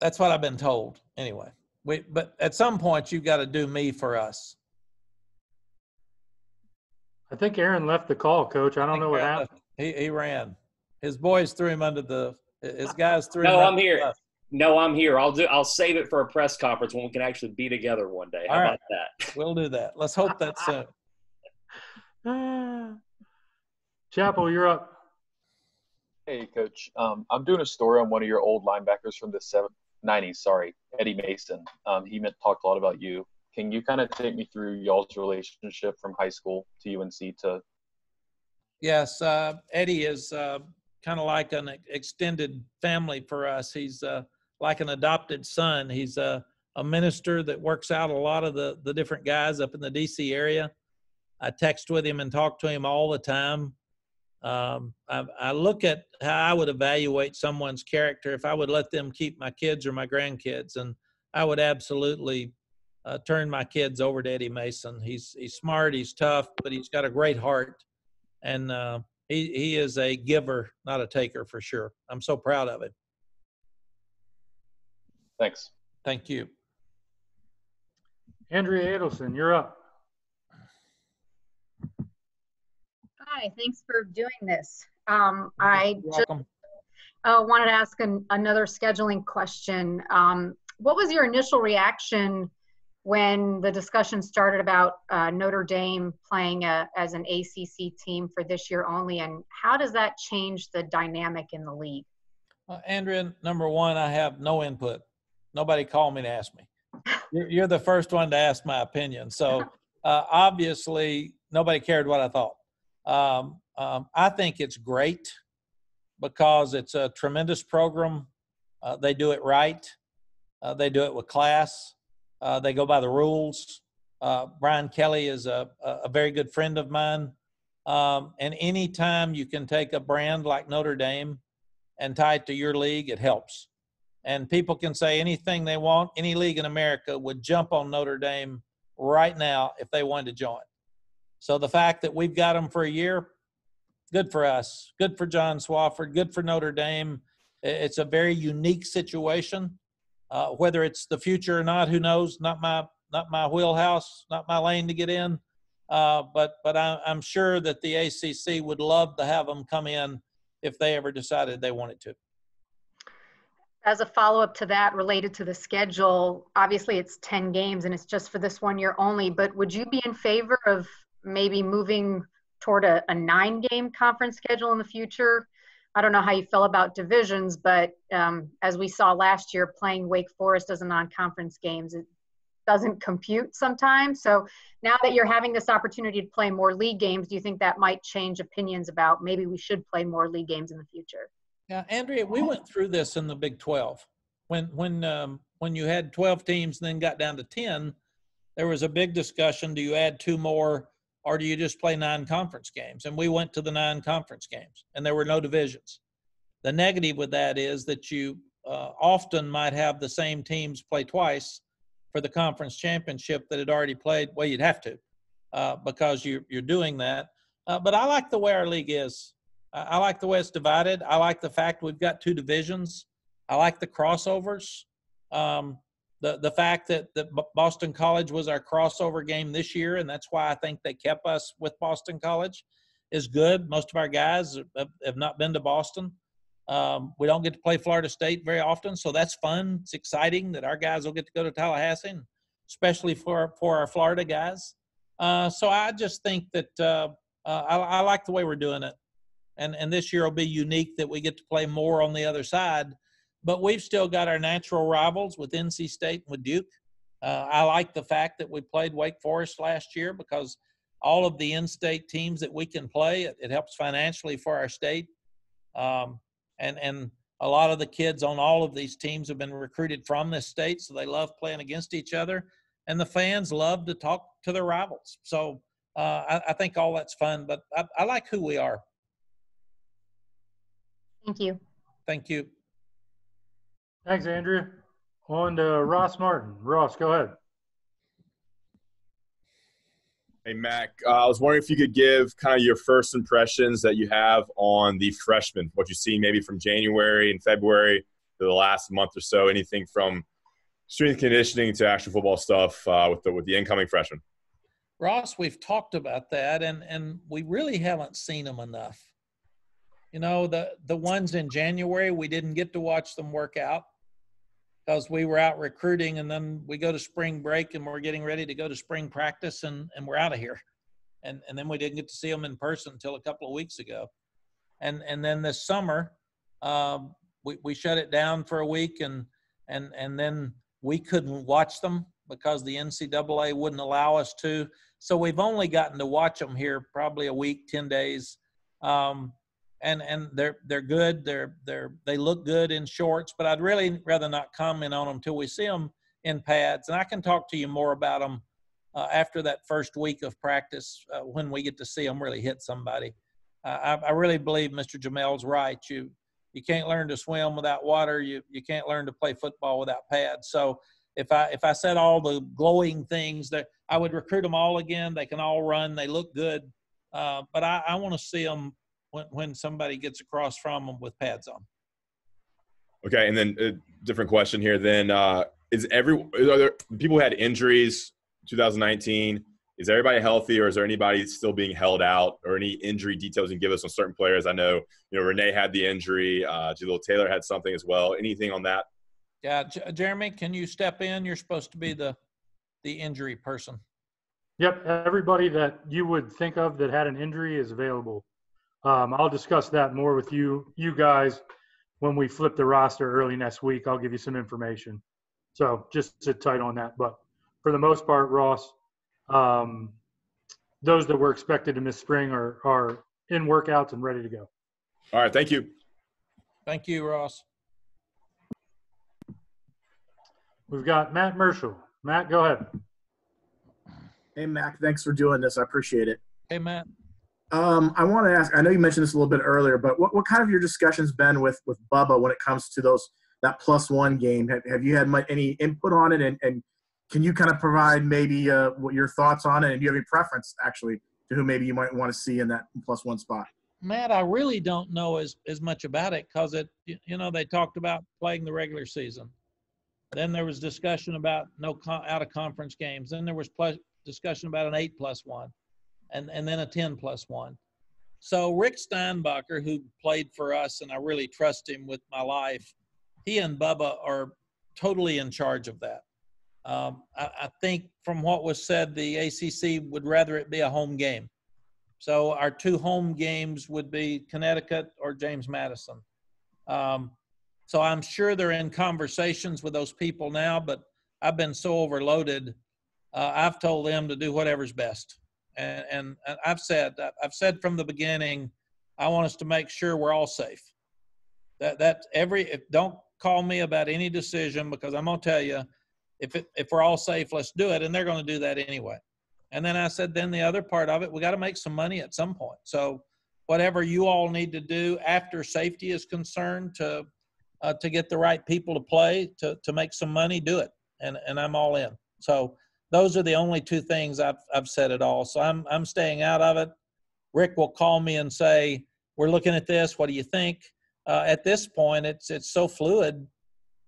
That's what I've been told anyway. We, but at some point, you've got to do me for us. I think Aaron left the call, coach. I don't know what happened. He, he ran. His boys threw him under the, his guys threw no, him. I'm here. No, I'm here. I'll do. I'll save it for a press conference when we can actually be together one day. How All about right. that? We'll do that. Let's hope that's soon. Chapel, you're up. Hey, Coach. Um, I'm doing a story on one of your old linebackers from the seven, 90s. Sorry, Eddie Mason. Um, he meant, talked a lot about you. Can you kind of take me through y'all's relationship from high school to UNC to? Yes, uh, Eddie is uh, kind of like an extended family for us. He's uh, like an adopted son. He's a, a minister that works out a lot of the, the different guys up in the DC area. I text with him and talk to him all the time. Um, I, I look at how I would evaluate someone's character if I would let them keep my kids or my grandkids, and I would absolutely uh, turn my kids over to Eddie Mason. He's he's smart, he's tough, but he's got a great heart, and uh, he he is a giver, not a taker for sure. I'm so proud of him. Thanks. Thank you. Andrea Adelson, you're up. Hi, thanks for doing this. Um, I You're just uh, wanted to ask an, another scheduling question. Um, what was your initial reaction when the discussion started about uh, Notre Dame playing a, as an ACC team for this year only, and how does that change the dynamic in the league? Uh, Andrea, number one, I have no input. Nobody called me to ask me. You're, you're the first one to ask my opinion. So uh, obviously, nobody cared what I thought. Um, um, I think it's great because it's a tremendous program. Uh, they do it right. Uh, they do it with class. Uh, they go by the rules. Uh, Brian Kelly is a, a very good friend of mine. Um, and anytime you can take a brand like Notre Dame and tie it to your league, it helps. And people can say anything they want. Any league in America would jump on Notre Dame right now if they wanted to join. So the fact that we've got them for a year, good for us. Good for John Swofford. Good for Notre Dame. It's a very unique situation. Uh, whether it's the future or not, who knows? Not my not my wheelhouse, not my lane to get in. Uh, but but I, I'm sure that the ACC would love to have them come in if they ever decided they wanted to. As a follow up to that, related to the schedule, obviously it's 10 games and it's just for this one year only, but would you be in favor of maybe moving toward a, a nine game conference schedule in the future? I don't know how you feel about divisions, but um, as we saw last year, playing Wake Forest as a non conference games, it doesn't compute sometimes. So now that you're having this opportunity to play more league games, do you think that might change opinions about maybe we should play more league games in the future? Yeah, Andrea, we went through this in the Big 12. When when um, when you had 12 teams and then got down to 10, there was a big discussion: do you add two more, or do you just play nine conference games? And we went to the nine conference games, and there were no divisions. The negative with that is that you uh, often might have the same teams play twice for the conference championship that had already played. Well, you'd have to uh, because you, you're doing that. Uh, but I like the way our league is. I like the way it's divided. I like the fact we've got two divisions. I like the crossovers. Um, the the fact that that Boston College was our crossover game this year, and that's why I think they kept us with Boston College, is good. Most of our guys have, not been to Boston. Um, we don't get to play Florida State very often, so that's fun. It's exciting that our guys will get to go to Tallahassee, especially for for our Florida guys. Uh, so I just think that uh, uh, I, I like the way we're doing it and and this year will be unique that we get to play more on the other side. But we've still got our natural rivals with NC State and with Duke. Uh, I like the fact that we played Wake Forest last year because all of the in-state teams that we can play, it, it helps financially for our state. Um, and and a lot of the kids on all of these teams have been recruited from this state, so they love playing against each other. And the fans love to talk to their rivals. So uh, I, I think all that's fun. But I, I like who we are. Thank you. Thank you. Thanks, Andrea. On to Ross Martin. Ross, go ahead. Hey, Mack. Uh, I was wondering if you could give kind of your first impressions that you have on the freshmen, what you've seen maybe from January and February to the last month or so, anything from strength conditioning to actual football stuff uh, with the with the incoming freshmen. Ross, we've talked about that, and and we really haven't seen them enough. You know, the the ones in January, we didn't get to watch them work out because we were out recruiting and then we go to spring break and we're getting ready to go to spring practice and, and we're out of here. And, and then we didn't get to see them in person until a couple of weeks ago. And, and then this summer, um, we, we shut it down for a week and, and, and then we couldn't watch them because the NCAA wouldn't allow us to. So we've only gotten to watch them here probably a week, 10 days. Um, and and they're they're good. They're they're they look good in shorts, but I'd really rather not comment on them until we see them in pads. And I can talk to you more about them uh, after that first week of practice uh, when we get to see them really hit somebody. Uh, I, I really believe Mr. Jamail's right. You you can't learn to swim without water. You you can't learn to play football without pads. So if I if I said all the glowing things that I would recruit them all again. They can all run. They look good. Uh, but I, I want to see them when, when somebody gets across from them with pads on. Okay, and then a different question here. Then uh, is every are there people who had injuries 2019? Is everybody healthy, or is there anybody still being held out, or any injury details you can give us on certain players? I know you know Renee had the injury. Uh, Jahlil Taylor had something as well. Anything on that? Yeah, J- Jeremy, can you step in? You're supposed to be the the injury person. Yep, everybody that you would think of that had an injury is available. Um, I'll discuss that more with you, you guys, when we flip the roster early next week. I'll give you some information. So just sit tight on that. But for the most part, Ross, um, those that were expected to miss spring are are in workouts and ready to go. All right, thank you. Thank you, Ross. We've got Matt Marshall. Matt, go ahead. Hey, Mack, thanks for doing this. I appreciate it. Hey, Matt. Um, I want to ask. I know you mentioned this a little bit earlier, but what, what kind of your discussions been with with Bubba when it comes to those that plus one game? Have, have you had any input on it, and, and can you kind of provide maybe uh, what your thoughts on it, and do you have any preference actually to who maybe you might want to see in that plus one spot? Matt, I really don't know as as much about it because it you know they talked about playing the regular season. Then there was discussion about no out of conference games. Then there was plus discussion about an eight plus one and, and then a 10 plus one. So Rick Steinbacher, who played for us, and I really trust him with my life, he and Bubba are totally in charge of that. Um, I, I, think from what was said, the ACC would rather it be a home game. So our two home games would be Connecticut or James Madison. Um, so I'm sure they're in conversations with those people now, but I've been so overloaded. Uh, I've told them to do whatever's best and, and, I've said I've said from the beginning, I want us to make sure we're all safe. That that every don't call me about any decision because I'm gonna tell you, if it, if we're all safe, let's do it, and they're gonna do that anyway. And then I said, then the other part of it, we got to make some money at some point. So whatever you all need to do after safety is concerned to uh, to get the right people to play to to make some money, do it. And and I'm all in. So those are the only two things I've I've said at all. So I'm I'm staying out of it. Rick will call me and say, "We're looking at this. What do you think?" Uh, at this point, it's it's so fluid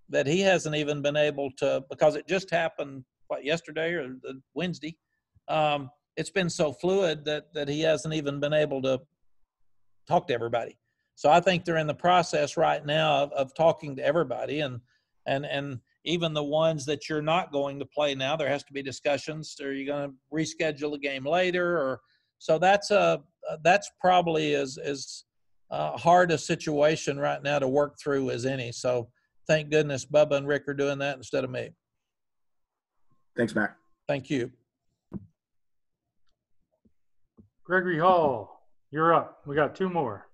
that he hasn't even been able to because it just happened what yesterday or the Wednesday. Um, it's been so fluid that that he hasn't even been able to talk to everybody. So I think they're in the process right now of, of talking to everybody and and and even the ones that you're not going to play now, there has to be discussions. Are you going to reschedule a game later? Or so that's a that's probably as as uh, hard a situation right now to work through as any. So thank goodness Bubba and Rick are doing that instead of me. Thanks, Mack. Thank you. Gregory Hall, you're up. We got two more.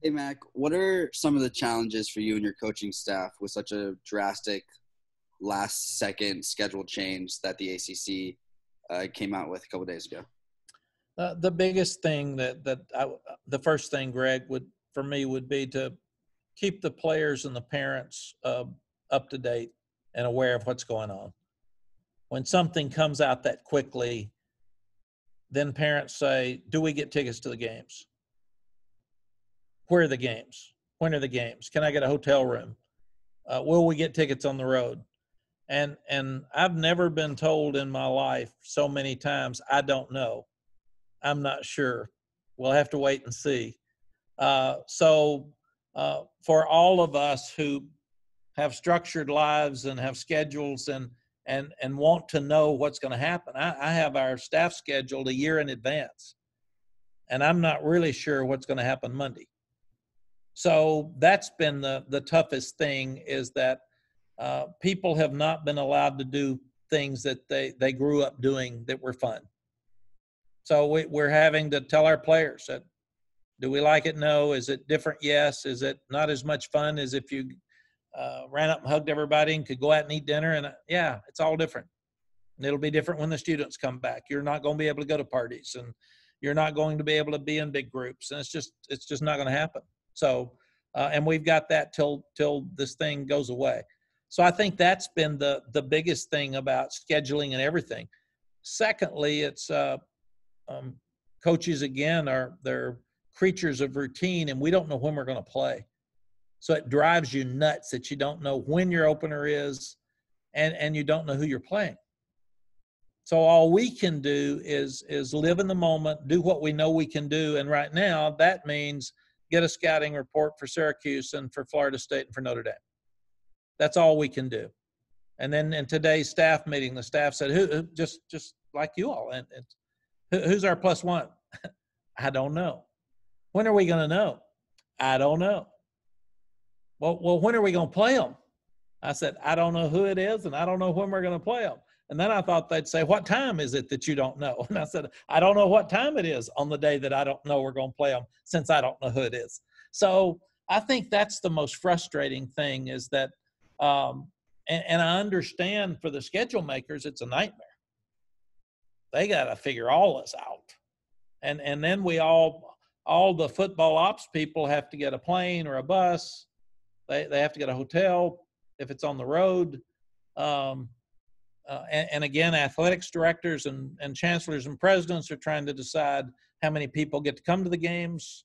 Hey, Mack, what are some of the challenges for you and your coaching staff with such a drastic last second schedule change that the ACC uh, came out with a couple days ago? Uh, the biggest thing that, that I, the first thing, Greg, would for me would be to keep the players and the parents uh, up to date and aware of what's going on. When something comes out that quickly, then parents say, "Do we get tickets to the games? Where are the games? When are the games? Can I get a hotel room? Uh, will we get tickets on the road?" And and I've never been told in my life so many times, "I don't know. I'm not sure. We'll have to wait and see." Uh, so uh, for all of us who have structured lives and have schedules and and and want to know what's going to happen. I, I have our staff scheduled a year in advance, and I'm not really sure what's going to happen Monday. So that's been the the toughest thing is that uh, people have not been allowed to do things that they they grew up doing that were fun. So we, we're having to tell our players that do we like it? No. Is it different? Yes. Is it not as much fun as if you uh, ran up and hugged everybody and could go out and eat dinner. And uh, yeah, it's all different. And it'll be different when the students come back. You're not going to be able to go to parties and you're not going to be able to be in big groups. And it's just, it's just not going to happen. So, uh, and we've got that till, till this thing goes away. So I think that's been the, the biggest thing about scheduling and everything. Secondly, it's, uh, um, coaches again are, they're creatures of routine and we don't know when we're going to play. So it drives you nuts that you don't know when your opener is and, and you don't know who you're playing. So all we can do is is live in the moment, do what we know we can do. And right now that means get a scouting report for Syracuse and for Florida State and for Notre Dame. That's all we can do. And then in today's staff meeting, the staff said, "Who just just like you all, and, and who's our plus one? I don't know. When are we going to know? I don't know well, well, when are we going to play them? I said, I don't know who it is, and I don't know when we're going to play them. And then I thought they'd say, What time is it that you don't know? And I said, I don't know what time it is on the day that I don't know we're going to play them since I don't know who it is. So I think that's the most frustrating thing is that, um, and, and I understand for the schedule makers, it's a nightmare. They got to figure all this out. And, and then we all, all the football ops people have to get a plane or a bus they, they have to get a hotel if it's on the road. Um, uh, and, and, again, athletics directors and, and chancellors and presidents are trying to decide how many people get to come to the games.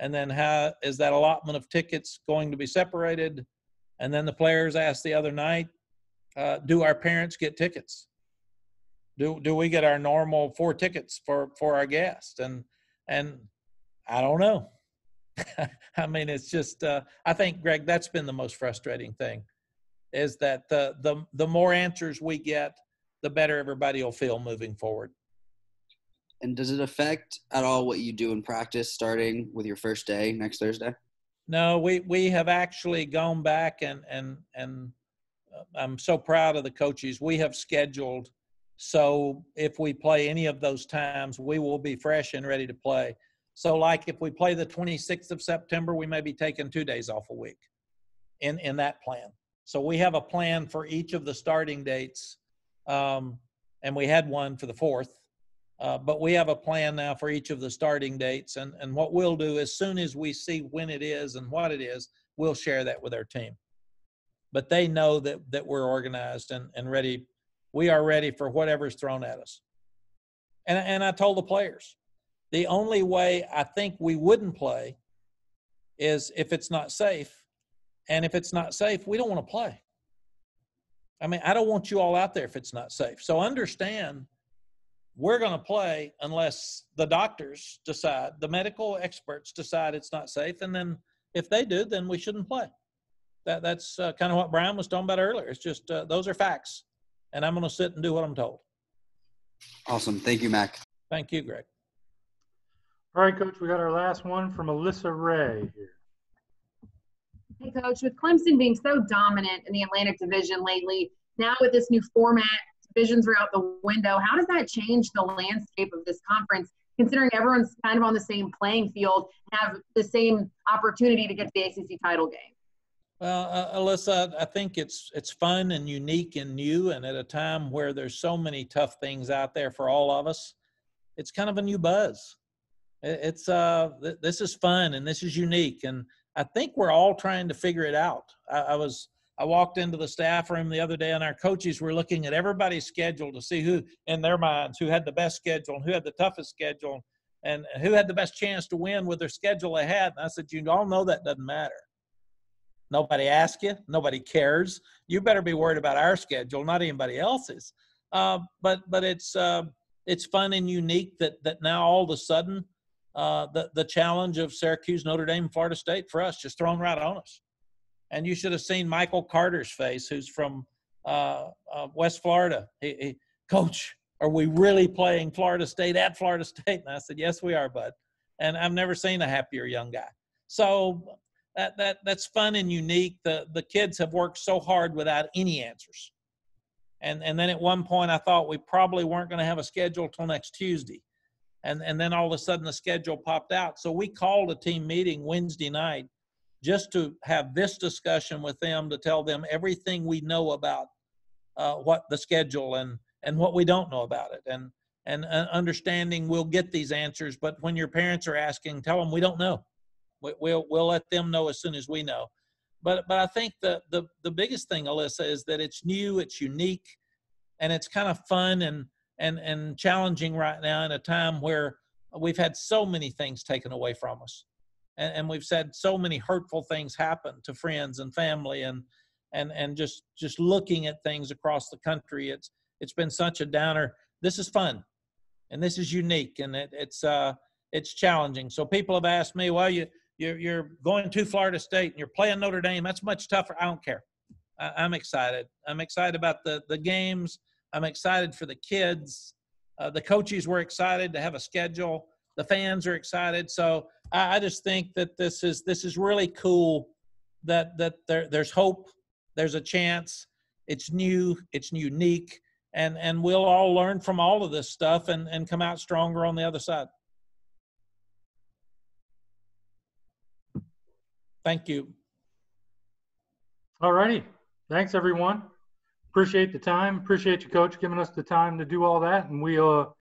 And then how is that allotment of tickets going to be separated? And then the players asked the other night, uh, do our parents get tickets? Do, do we get our normal four tickets for, for our guests? And, and I don't know. I mean, it's just, uh, I think, Greg, that's been the most frustrating thing is that the, the, the more answers we get, the better everybody will feel moving forward. And does it affect at all what you do in practice starting with your first day next Thursday? No, we, we have actually gone back and, and, and uh, I'm so proud of the coaches. We have scheduled so if we play any of those times, we will be fresh and ready to play. So, like if we play the 26th of September, we may be taking two days off a week in, in that plan. So, we have a plan for each of the starting dates, um, and we had one for the fourth. Uh, but we have a plan now for each of the starting dates. And, and what we'll do as soon as we see when it is and what it is, we'll share that with our team. But they know that, that we're organized and, and ready. We are ready for whatever's thrown at us. And, and I told the players, the only way I think we wouldn't play is if it's not safe. And if it's not safe, we don't want to play. I mean, I don't want you all out there if it's not safe. So understand we're going to play unless the doctors decide, the medical experts decide it's not safe. And then if they do, then we shouldn't play. That, that's uh, kind of what Brian was talking about earlier. It's just uh, those are facts. And I'm going to sit and do what I'm told. Awesome. Thank you, Mack. Thank you, Greg. All right, Coach, we got our last one from Alyssa Ray here. Hey, Coach, with Clemson being so dominant in the Atlantic Division lately, now with this new format, divisions are out the window. How does that change the landscape of this conference, considering everyone's kind of on the same playing field and have the same opportunity to get to the ACC title game? Well, uh, Alyssa, I think it's it's fun and unique and new, and at a time where there's so many tough things out there for all of us, it's kind of a new buzz it's uh this is fun and this is unique and i think we're all trying to figure it out i, I was I walked into the staff room the other day, and our coaches were looking at everybody's schedule to see who, in their minds, who had the best schedule and who had the toughest schedule and who had the best chance to win with their schedule they had. And I said, You all know that doesn't matter. Nobody asks you, nobody cares. You better be worried about our schedule, not anybody else's. Uh, but but it's uh, it's fun and unique that that now all of a sudden uh, the the challenge of Syracuse, Notre Dame, Florida State for us just thrown right on us. And you should have seen Michael Carter's face, who's from uh, uh, West Florida. He, he, Coach, are we really playing Florida State at Florida State? And I said, Yes, we are, bud. And I've never seen a happier young guy. So that that that's fun and unique. The the kids have worked so hard without any answers. And and then at one point I thought we probably weren't going to have a schedule till next Tuesday. And and then all of a sudden the schedule popped out. So we called a team meeting Wednesday night just to have this discussion with them to tell them everything we know about uh, what the schedule and and what we don't know about it. And and uh, understanding we'll get these answers but when your parents are asking tell them we don't know. We, we'll we'll let them know as soon as we know. But but i think the the, the biggest thing alyssa is that it's new it's unique and it's kind of fun and and and challenging right now in a time where we've had so many things taken away from us and, and we've said so many hurtful things happen to friends and family and and and just just looking at things across the country it's it's been such a downer. This is fun, and this is unique, and it, it's uh, it's challenging. So people have asked me, well, you you're, you're going to Florida State and you're playing Notre Dame. That's much tougher. I don't care. I, am excited. I'm excited about the the games. I'm excited for the kids. Uh, the coaches were excited to have a schedule. The fans are excited. So I, I just think that this is this is really cool. That that there there's hope. There's a chance. It's new. It's unique and and we'll all learn from all of this stuff and and come out stronger on the other side thank you all righty thanks everyone appreciate the time. Appreciate you coach giving us the time to do all that. And we uh